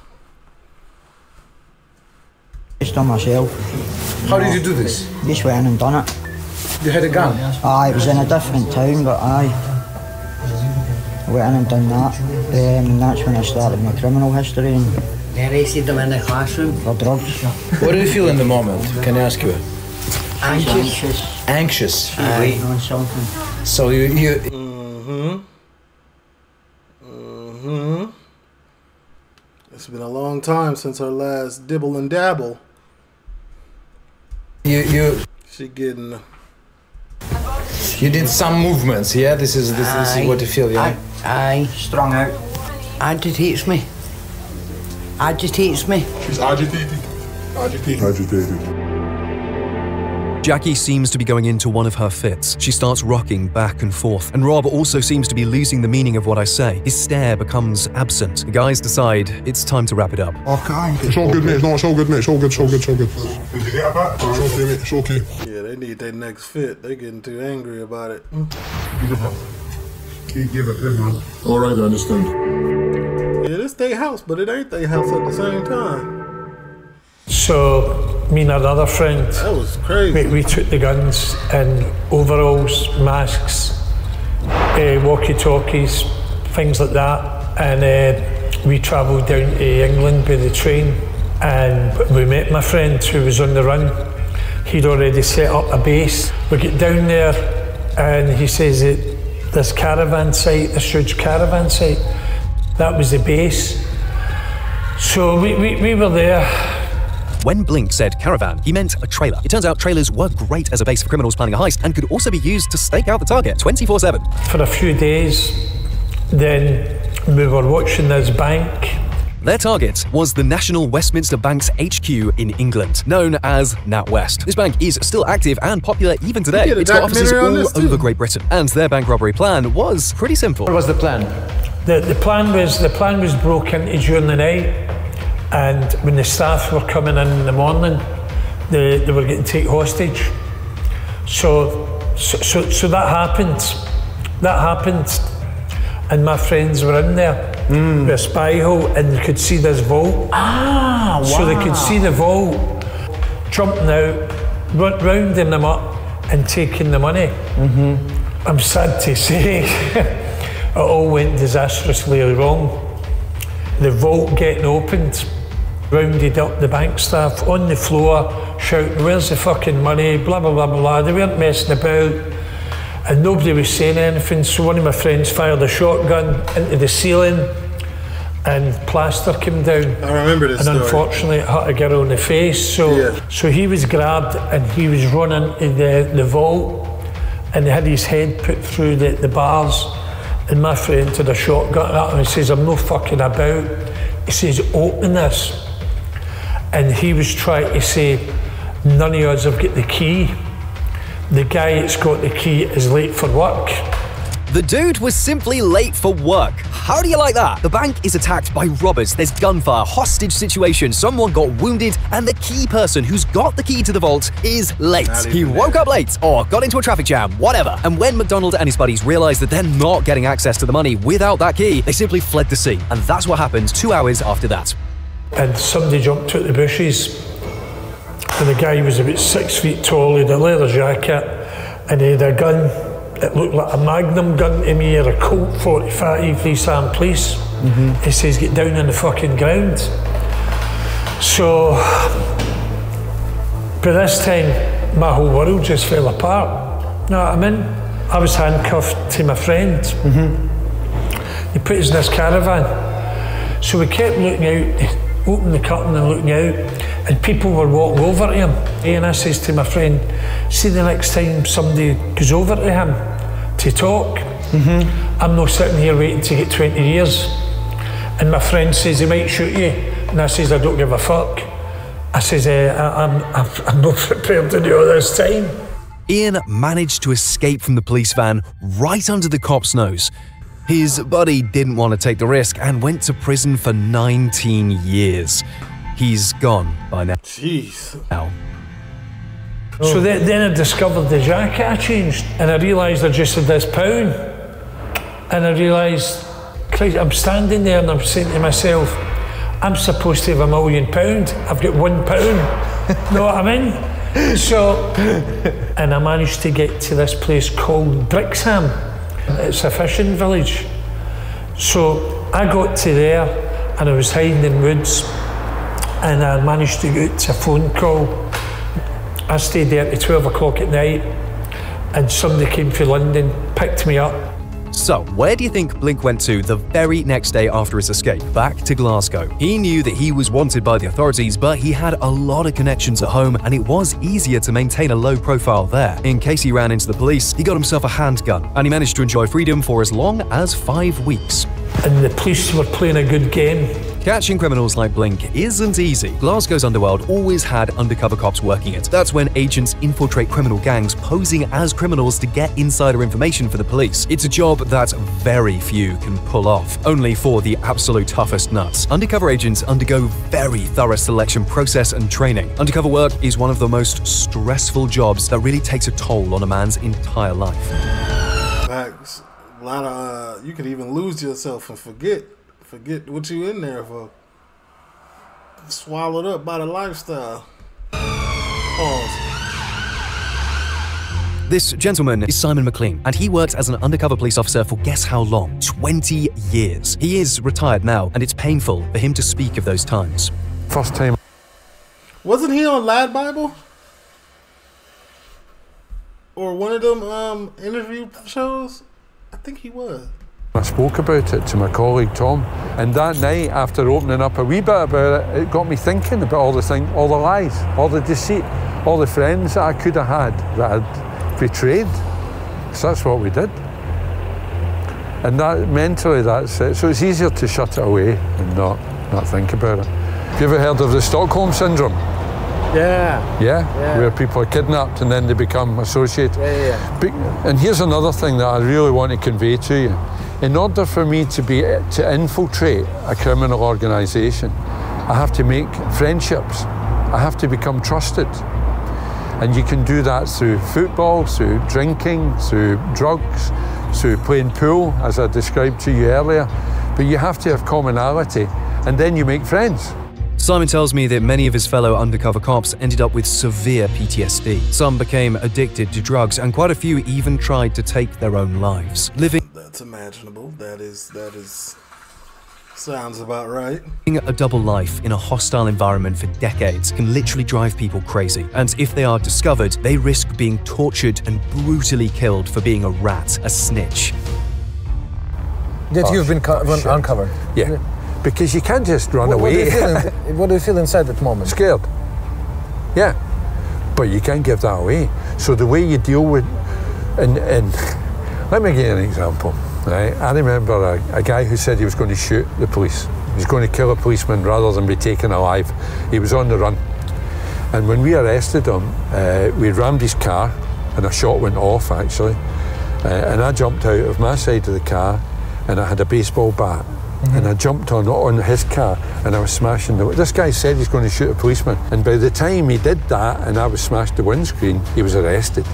Just on myself. How did you do this? Just went in and done it. You had a gun? Aye, it was in a different town, but aye. I went in and done that. Um, and that's when I started my criminal history and they arrested them in the classroom for drugs. What do you feel in the moment? Can I ask you? Anxious. Anxious. Waiting on something. So you, you Mm-hmm. Mm-hmm. It's been a long time since our last dibble and dabble. You you She getting uh, you did some movements, yeah? This is this, this is what you feel, yeah? Aye, strung out. Agitates me. Agitates me. She's agitated. Agitated. Agitated. Jackie seems to be going into one of her fits. She starts rocking back and forth, and Rob also seems to be losing the meaning of what I say. His stare becomes absent. The guys decide it's time to wrap it up. Okay. It's all good, mate. No, it's all good, mate. It's all good. It's all good. It's all good. Did you get a bit? It's okay, mate. It's okay. Yeah, they need their next fit. They're getting too angry about it. Keep give it in, man. All right, I understand. Yeah, this their house, but it ain't their house at the same time. So, me and another friend. That was crazy. We, we took the guns and overalls, masks, uh, walkie talkies, things like that. And uh, we travelled down to England by the train. And we met my friend who was on the run. He'd already set up a base. We get down there and he says that this caravan site, this huge caravan site, that was the base. So we, we, we were there. When Blink said caravan, he meant a trailer. It turns out trailers were great as a base for criminals planning a heist and could also be used to stake out the target 24 7. For a few days, then we were watching this bank. Their target was the National Westminster Bank's HQ in England, known as NatWest. This bank is still active and popular even today. We It's got offices documentary all this too. over Great Britain, and their bank robbery plan was pretty simple. What was the plan? The, the plan was the plan was broke into during the night, and when the staff were coming in in the morning, they, they were getting taken hostage. So, so, so, so that happened. That happened, and my friends were in there with a spy hole, and they could see this vault. Ah, wow. So they could see the vault, jumping out, rounding them up, and taking the money. Mm-hmm. I'm sad to say, it all went disastrously wrong. The vault getting opened, rounded up the bank staff on the floor, shouting, Where's the fucking money? Blah, blah, blah, blah. They weren't messing about. And nobody was saying anything. So one of my friends fired a shotgun into the ceiling and plaster came down. I remember this And story. unfortunately, it hit a girl in the face. So, Yeah. so he was grabbed and he was running to the, the vault and he had his head put through the, the bars. And my friend had a shotgun at him and he says, I'm no fucking about. He says, open this. And he was trying to say, none of us have got the key. The guy that's got the key is late for work. The dude was simply late for work. How do you like that? The bank is attacked by robbers, there's gunfire, hostage situation, someone got wounded, and the key person who's got the key to the vault is late. He woke there. up late or got into a traffic jam, whatever. And when McDonald and his buddies realized that they're not getting access to the money without that key, they simply fled the scene. And that's what happened two hours after that. And somebody jumped out the bushes. And the guy was about six feet tall, he had a leather jacket, and he had a gun. It looked like a magnum gun to me, or a Colt 45, these armed police. Mm-hmm. He says, get down on the fucking ground. So, by this time, my whole world just fell apart. Know what I mean? I was handcuffed to my friend. Mm-hmm. He put us in this caravan. So we kept looking out, opening the curtain and looking out, and people were walking over to him. And I says to my friend, see the next time somebody goes over to him to talk, I'm not sitting here waiting to get 20 years. And my friend says he might shoot you. And I says, I don't give a fuck. I says, eh, I, I'm, I'm, I'm not prepared to do all this time. Ian managed to escape from the police van right under the cop's nose. His buddy didn't want to take the risk and went to prison for 19 years. He's gone by now. Jeez. Now. Oh. So then, then I discovered the jacket I changed, and I realised I just had this pound. And I realised, Christ, I'm standing there and I'm saying to myself, I'm supposed to have a million pound. I've got one pound. know what I mean? So, and I managed to get to this place called Brixham. It's a fishing village. So I got to there and I was hiding in woods and I managed to get a phone call I stayed there till 12 o'clock at night and somebody came from London, picked me up. So, where do you think Blink went to the very next day after his escape? Back to Glasgow. He knew that he was wanted by the authorities, but he had a lot of connections at home, and it was easier to maintain a low profile there. In case he ran into the police, he got himself a handgun, and he managed to enjoy freedom for as long as five weeks. And the police were playing a good game. Catching criminals like Blink isn't easy. Glasgow's underworld always had undercover cops working it. That's when agents infiltrate criminal gangs posing as criminals to get insider information for the police. It's a job that very few can pull off, only for the absolute toughest nuts. Undercover agents undergo very thorough selection process and training. Undercover work is one of the most stressful jobs that really takes a toll on a man's entire life. Facts. A lot of uh, you could even lose yourself and forget forget what you in there for. Swallowed up by the lifestyle. Pause. This gentleman is Simon McLean, and he worked as an undercover police officer for guess how long? 20 years. He is retired now, and it's painful for him to speak of those times. First time. Wasn't he on Lad Bible? Or one of them um, interview shows? I think he was. I spoke about it to my colleague Tom, and that night, after opening up a wee bit about it, it got me thinking about all the thing, all the lies, all the deceit, all the friends that I could have had that I'd betrayed. So that's what we did. And that mentally, that's it. So it's easier to shut it away and not not think about it. Have you ever heard of the Stockholm syndrome? Yeah. Yeah? Yeah. Where people are kidnapped and then they become associated. Yeah, yeah, yeah. And here's another thing that I really want to convey to you. In order for me to be to infiltrate a criminal organisation, I have to make friendships. I have to become trusted. And you can do that through football, through drinking, through drugs, through playing pool, as I described to you earlier. But you have to have commonality, and then you make friends. Simon tells me that many of his fellow undercover cops ended up with severe PTSD. Some became addicted to drugs, and quite a few even tried to take their own lives. Living That's imaginable. That is that is sounds about right. a double life in a hostile environment for decades can literally drive people crazy. And if they are discovered, they risk being tortured and brutally killed for being a rat, a snitch. That Oh, you've been co- oh, shit. uncovered. Yeah. Because you can't just run What, what, do away. feel in, what do you feel inside at that moment? Scared. Yeah. But you can't give that away. So the way you deal with and and let me give you an example. Right? I remember a, a guy who said he was going to shoot the police. He was going to kill a policeman rather than be taken alive. He was on the run. And when we arrested him, uh, we rammed his car and a shot went off actually. Uh, and I jumped out of my side of the car and I had a baseball bat. And I jumped on on his car and I was smashing the. This guy said he's going to shoot a policeman, and by the time he did that and I was smashed the windscreen, he was arrested.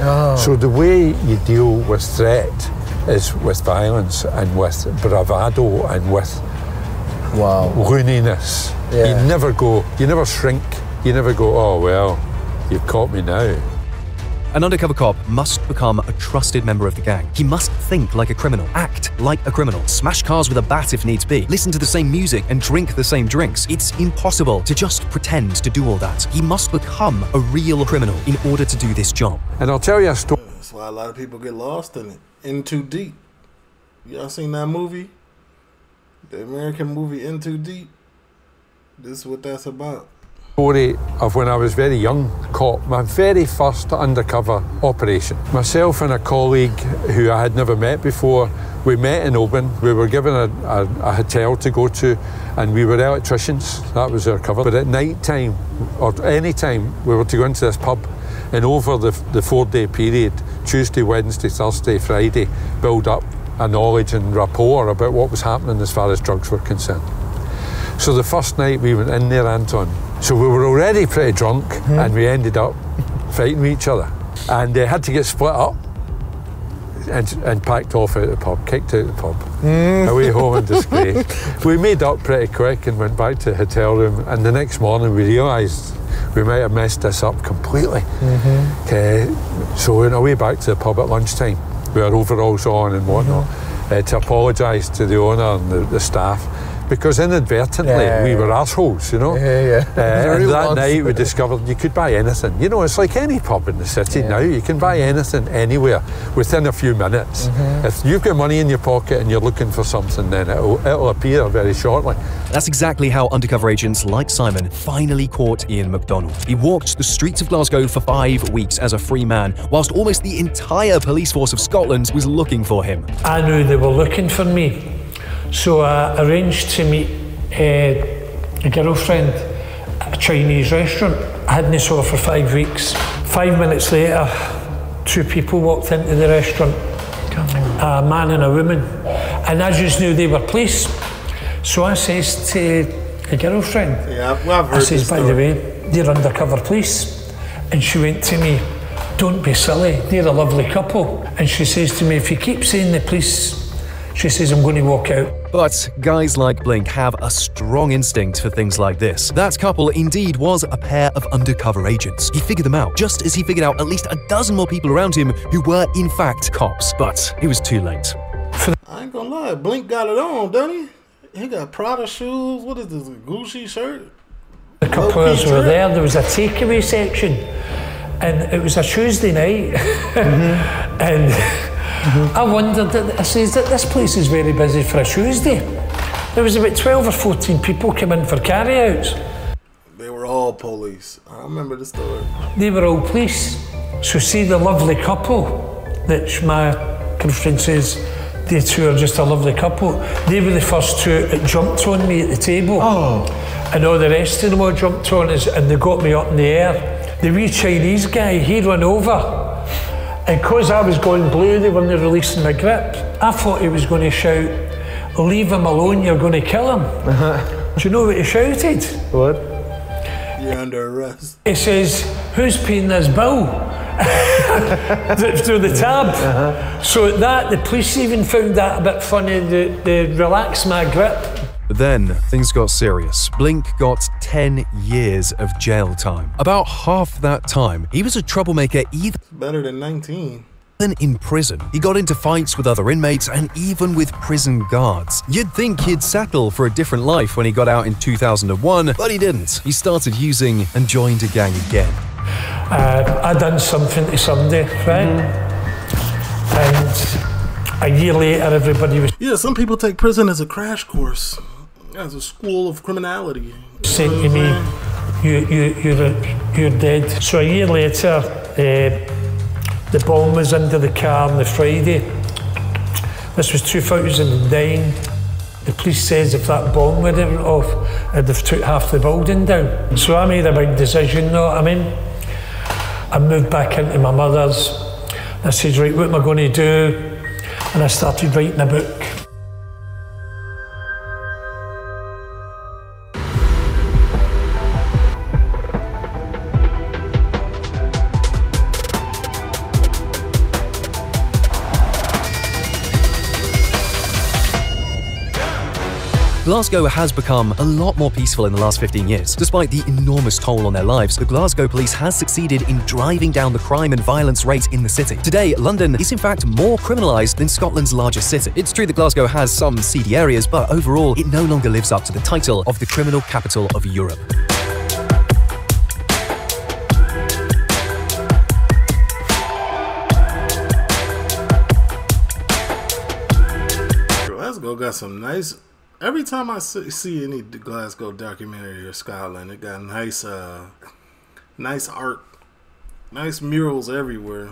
Oh. So the way you deal with threat is with violence and with bravado and with wow looniness. Yeah. You never go. You never shrink. You never go. Oh well, you've caught me now. An undercover cop must become a trusted member of the gang. He must think like a criminal, act like a criminal, smash cars with a bat if needs be, listen to the same music and drink the same drinks. It's impossible to just pretend to do all that. He must become a real criminal in order to do this job. And I'll tell you a story. That's why a lot of people get lost in it. In Too Deep. Y'all seen that movie? The American movie In Too Deep? This is what that's about. story of when I was very young cop, my very first undercover operation. Myself and a colleague who I had never met before, we met in Oban. We were given a, a, a hotel to go to and we were electricians. That was our cover. But at night time or any time, we were to go into this pub and over the, the four day period, Tuesday, Wednesday, Thursday, Friday, build up a knowledge and rapport about what was happening as far as drugs were concerned. So the first night we went in there, Anton. So we were already pretty drunk, hmm. and we ended up fighting with each other, and they had to get split up and, and packed off out of the pub, kicked out of the pub, mm. away home in disgrace. we made up pretty quick and went back to the hotel room, and the next morning we realised we might have messed this up completely. Mm-hmm. Okay, so we went away back to the pub at lunchtime with our overalls on and whatnot mm-hmm. uh, to apologise to the owner and the, the staff. Because inadvertently Yeah, we yeah. were assholes, you know. Yeah, yeah. Uh, and Real that ones. night we discovered you could buy anything. You know, it's like any pub in the city now. You can buy anything anywhere within a few minutes. Mm-hmm. If you've got money in your pocket and you're looking for something, then it'll, it'll appear very shortly. That's exactly how undercover agents like Simon finally caught Ian MacDonald. He walked the streets of Glasgow for five weeks as a free man, whilst almost the entire police force of Scotland was looking for him. I knew they were looking for me, so I arranged to meet uh, a girlfriend at a Chinese restaurant. I hadn't saw her for five weeks. Five minutes later, two people walked into the restaurant, a man and a woman, and I just knew they were police. So I says to the girlfriend, Yeah, I've, I've I says, this by the way, they're undercover police. And she went to me, don't be silly, they're a lovely couple. And she says to me, if you keep saying the police, she says, I'm going to walk out. But guys like Blink have a strong instinct for things like this. That couple indeed was a pair of undercover agents. He figured them out, just as he figured out at least a dozen more people around him who were in fact cops. But it was too late. I ain't gonna lie, Blink got it on, doesn't he? He got Prada shoes. What is this? A Gucci shirt? The couple were there, there was a takeaway section. And it was a Tuesday night. Mm-hmm. and I wondered, that- I says that this place is very busy for a Tuesday. There was about 12 or 14 people come in for carry-outs. They were all police. I remember the story. They were all police. So see the lovely couple that my girlfriend says they two are just a lovely couple. They were the first two that jumped on me at the table. Oh. And all the rest of them all jumped on us and they got me up in the air. The wee Chinese guy, he ran over. And because I was going blue, they weren't releasing my grip. I thought he was going to shout, Leave him alone, you're going to kill him. Uh-huh. Do you know what he shouted? What? You're under arrest. He says, Who's paying this bill? Through the tab. Uh-huh. So at that, the police even found that a bit funny. They, they relaxed my grip. But then things got serious. Blink got 10 years of jail time. About half that time, he was a troublemaker either Better than 19. in prison. He got into fights with other inmates and even with prison guards. You'd think he'd settle for a different life when he got out in 2001, but he didn't. He started using and joined a gang again. Uh, I done something to somebody, right? And a year later, everybody was Yeah, some people take prison as a crash course, as a school of criminality. saying to me, you, you, you're, you're dead. So a year later, uh, the bomb was under the car on the Friday. This was 2009. The police says if that bomb went off, it'd have took half the building down. So I made a big decision, you know what I mean? I moved back into my mother's. I said, right, what am I going to do? And I started writing a book. Glasgow has become a lot more peaceful in the last 15 years. Despite the enormous toll on their lives, the Glasgow police has succeeded in driving down the crime and violence rate in the city. Today, London is in fact more criminalised than Scotland's largest city. It's true that Glasgow has some seedy areas, but overall, it no longer lives up to the title of the criminal capital of Europe. Glasgow got some nice. Every time I see, any Glasgow documentary or Scotland, it got nice, uh, nice art, nice murals everywhere.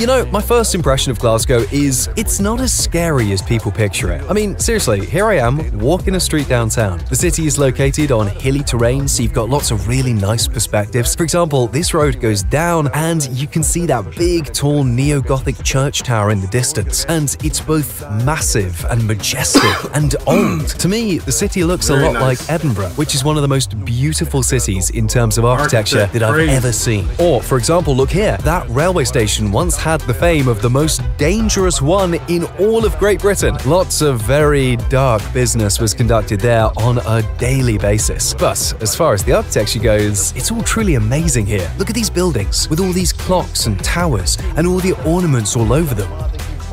You know, my first impression of Glasgow is it's not as scary as people picture it. I mean, seriously, here I am walking a street downtown. The city is located on hilly terrain, so you've got lots of really nice perspectives. For example, this road goes down and you can see that big, tall neo Gothic church tower in the distance. And it's both massive and majestic and old. To me, the city looks Very a lot nice. like Edinburgh, which is one of the most beautiful cities in terms of architecture that I've ever seen. Or, for example, look here. That railway station once had the fame of the most dangerous one in all of Great Britain. Lots of very dark business was conducted there on a daily basis. But as far as the architecture goes, it's all truly amazing here. Look at these buildings with all these clocks and towers and all the ornaments all over them.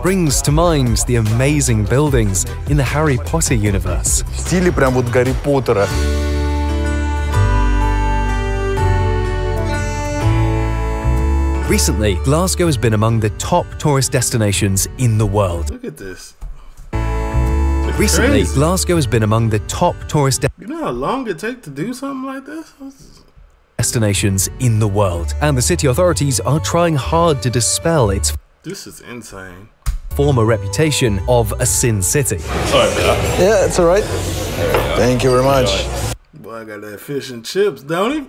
brings to mind the amazing buildings in the Harry Potter universe. В стиле прям вот Гарри Поттера. Recently, Glasgow has been among the top tourist destinations in the world. Look at this. Recently, crazy. Glasgow has been among the top tourist de- You know how long it take to do something like this? destinations in the world, and the city authorities are trying hard to dispel its This is insane. former reputation of a sin city. Sorry, Yeah, it's all right. Thank you very much. Boy, I got that fish and chips, don't he?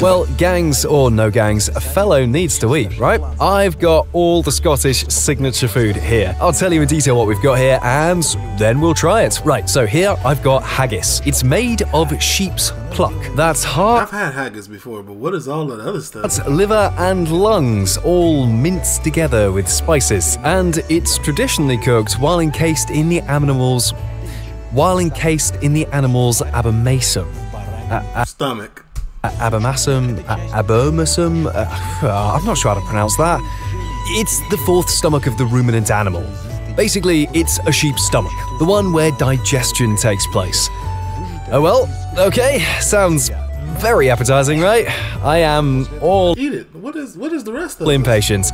Well, gangs or no gangs, a fellow needs to eat, right? I've got all the Scottish signature food here. I'll tell you in detail what we've got here and then we'll try it. Right, so here I've got haggis. It's made of sheep's pluck. That's heart. I've had haggis before, but what is all that other stuff? That's liver and lungs, all minced together with spices. And it's traditionally cooked while encased in the animal's. While encased in the animal's abomasum. Uh, uh, stomach a- abomasum, abomasum. uh, I'm not sure how to pronounce that. It's the fourth stomach of the ruminant animal. Basically, it's a sheep's stomach, the one where digestion takes place. Oh well, okay, sounds very appetizing, right? I am all Eat it. What is what is the rest of it? impatient.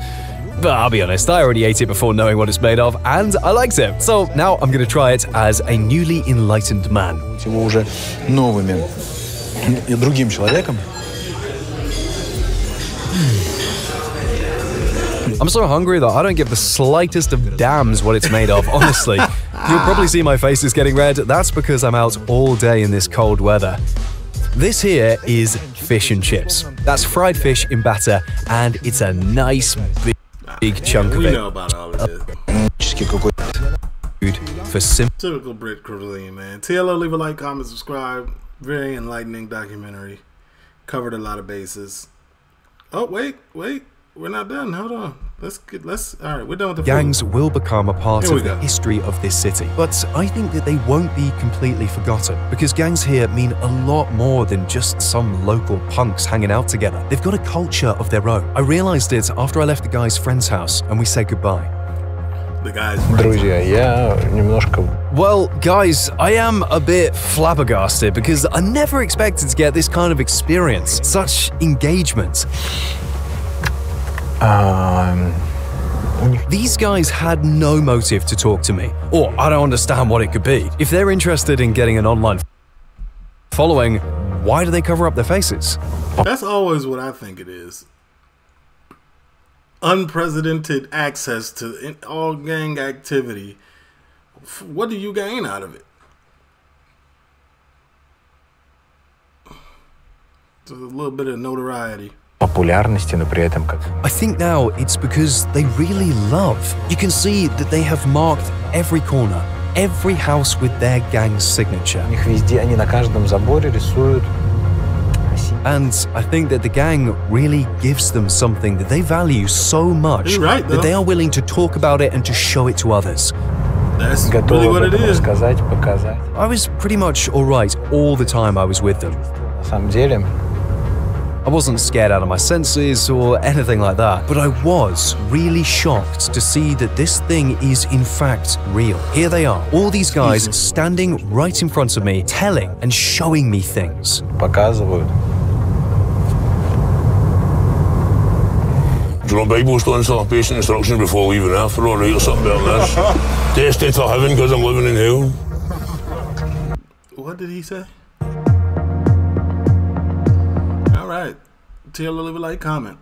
But I'll be honest, I already ate it before knowing what it's made of, and I liked it. So now I'm gonna try it as a newly enlightened man другим человеком. I'm so hungry that I don't give the slightest of damns what it's made of, honestly. You'll probably see my face is getting red. That's because I'm out all day in this cold weather. This here is fish and chips. That's fried fish in batter, and it's a nice big, big chunk of We it. know about all of this. Food for simple. Typical Brit cuisine, man. TLO, leave a like, comment, subscribe. Very enlightening documentary. Covered a lot of bases. Oh wait, wait, we're not done. Hold on. Let's get. Let's. All right, we're done with the food. Gangs will become a part of the history of this city, but I think that they won't be completely forgotten because gangs here mean a lot more than just some local punks hanging out together. They've got a culture of their own. I realized it after I left the guy's friend's house and we said goodbye. The guys. Друзья, я немножко Well, guys, I am a bit flabbergasted because I never expected to get this kind of experience, such engagement. um, These guys had no motive to talk to me, or I don't understand what it could be. If they're interested in getting an online following, why do they cover up their faces? That's always what I think it is. Unprecedented access to in- all gang activity. F- What do you gain out of it? Just a little bit of notoriety. популярности, но при этом как I think now it's because they really love. You can see that they have marked every corner, every house with their gang's signature. у них везде, они на каждом заборе рисуют And I think that the gang really gives them something that they value so much right, that they are willing to talk about it and to show it to others. That's really what it is. I was pretty much alright all the time I was with them. На самом деле, I wasn't scared out of my senses or anything like that, but I was really shocked to see that this thing is in fact real. Here they are, all these guys standing right in front of me, telling and showing me things. показывают. Do you know Bible studies or basic instructions before leaving after all, right, or something like this? Destined for heaven because I'm living in hell. What did he say? Tell, leave a like, comment.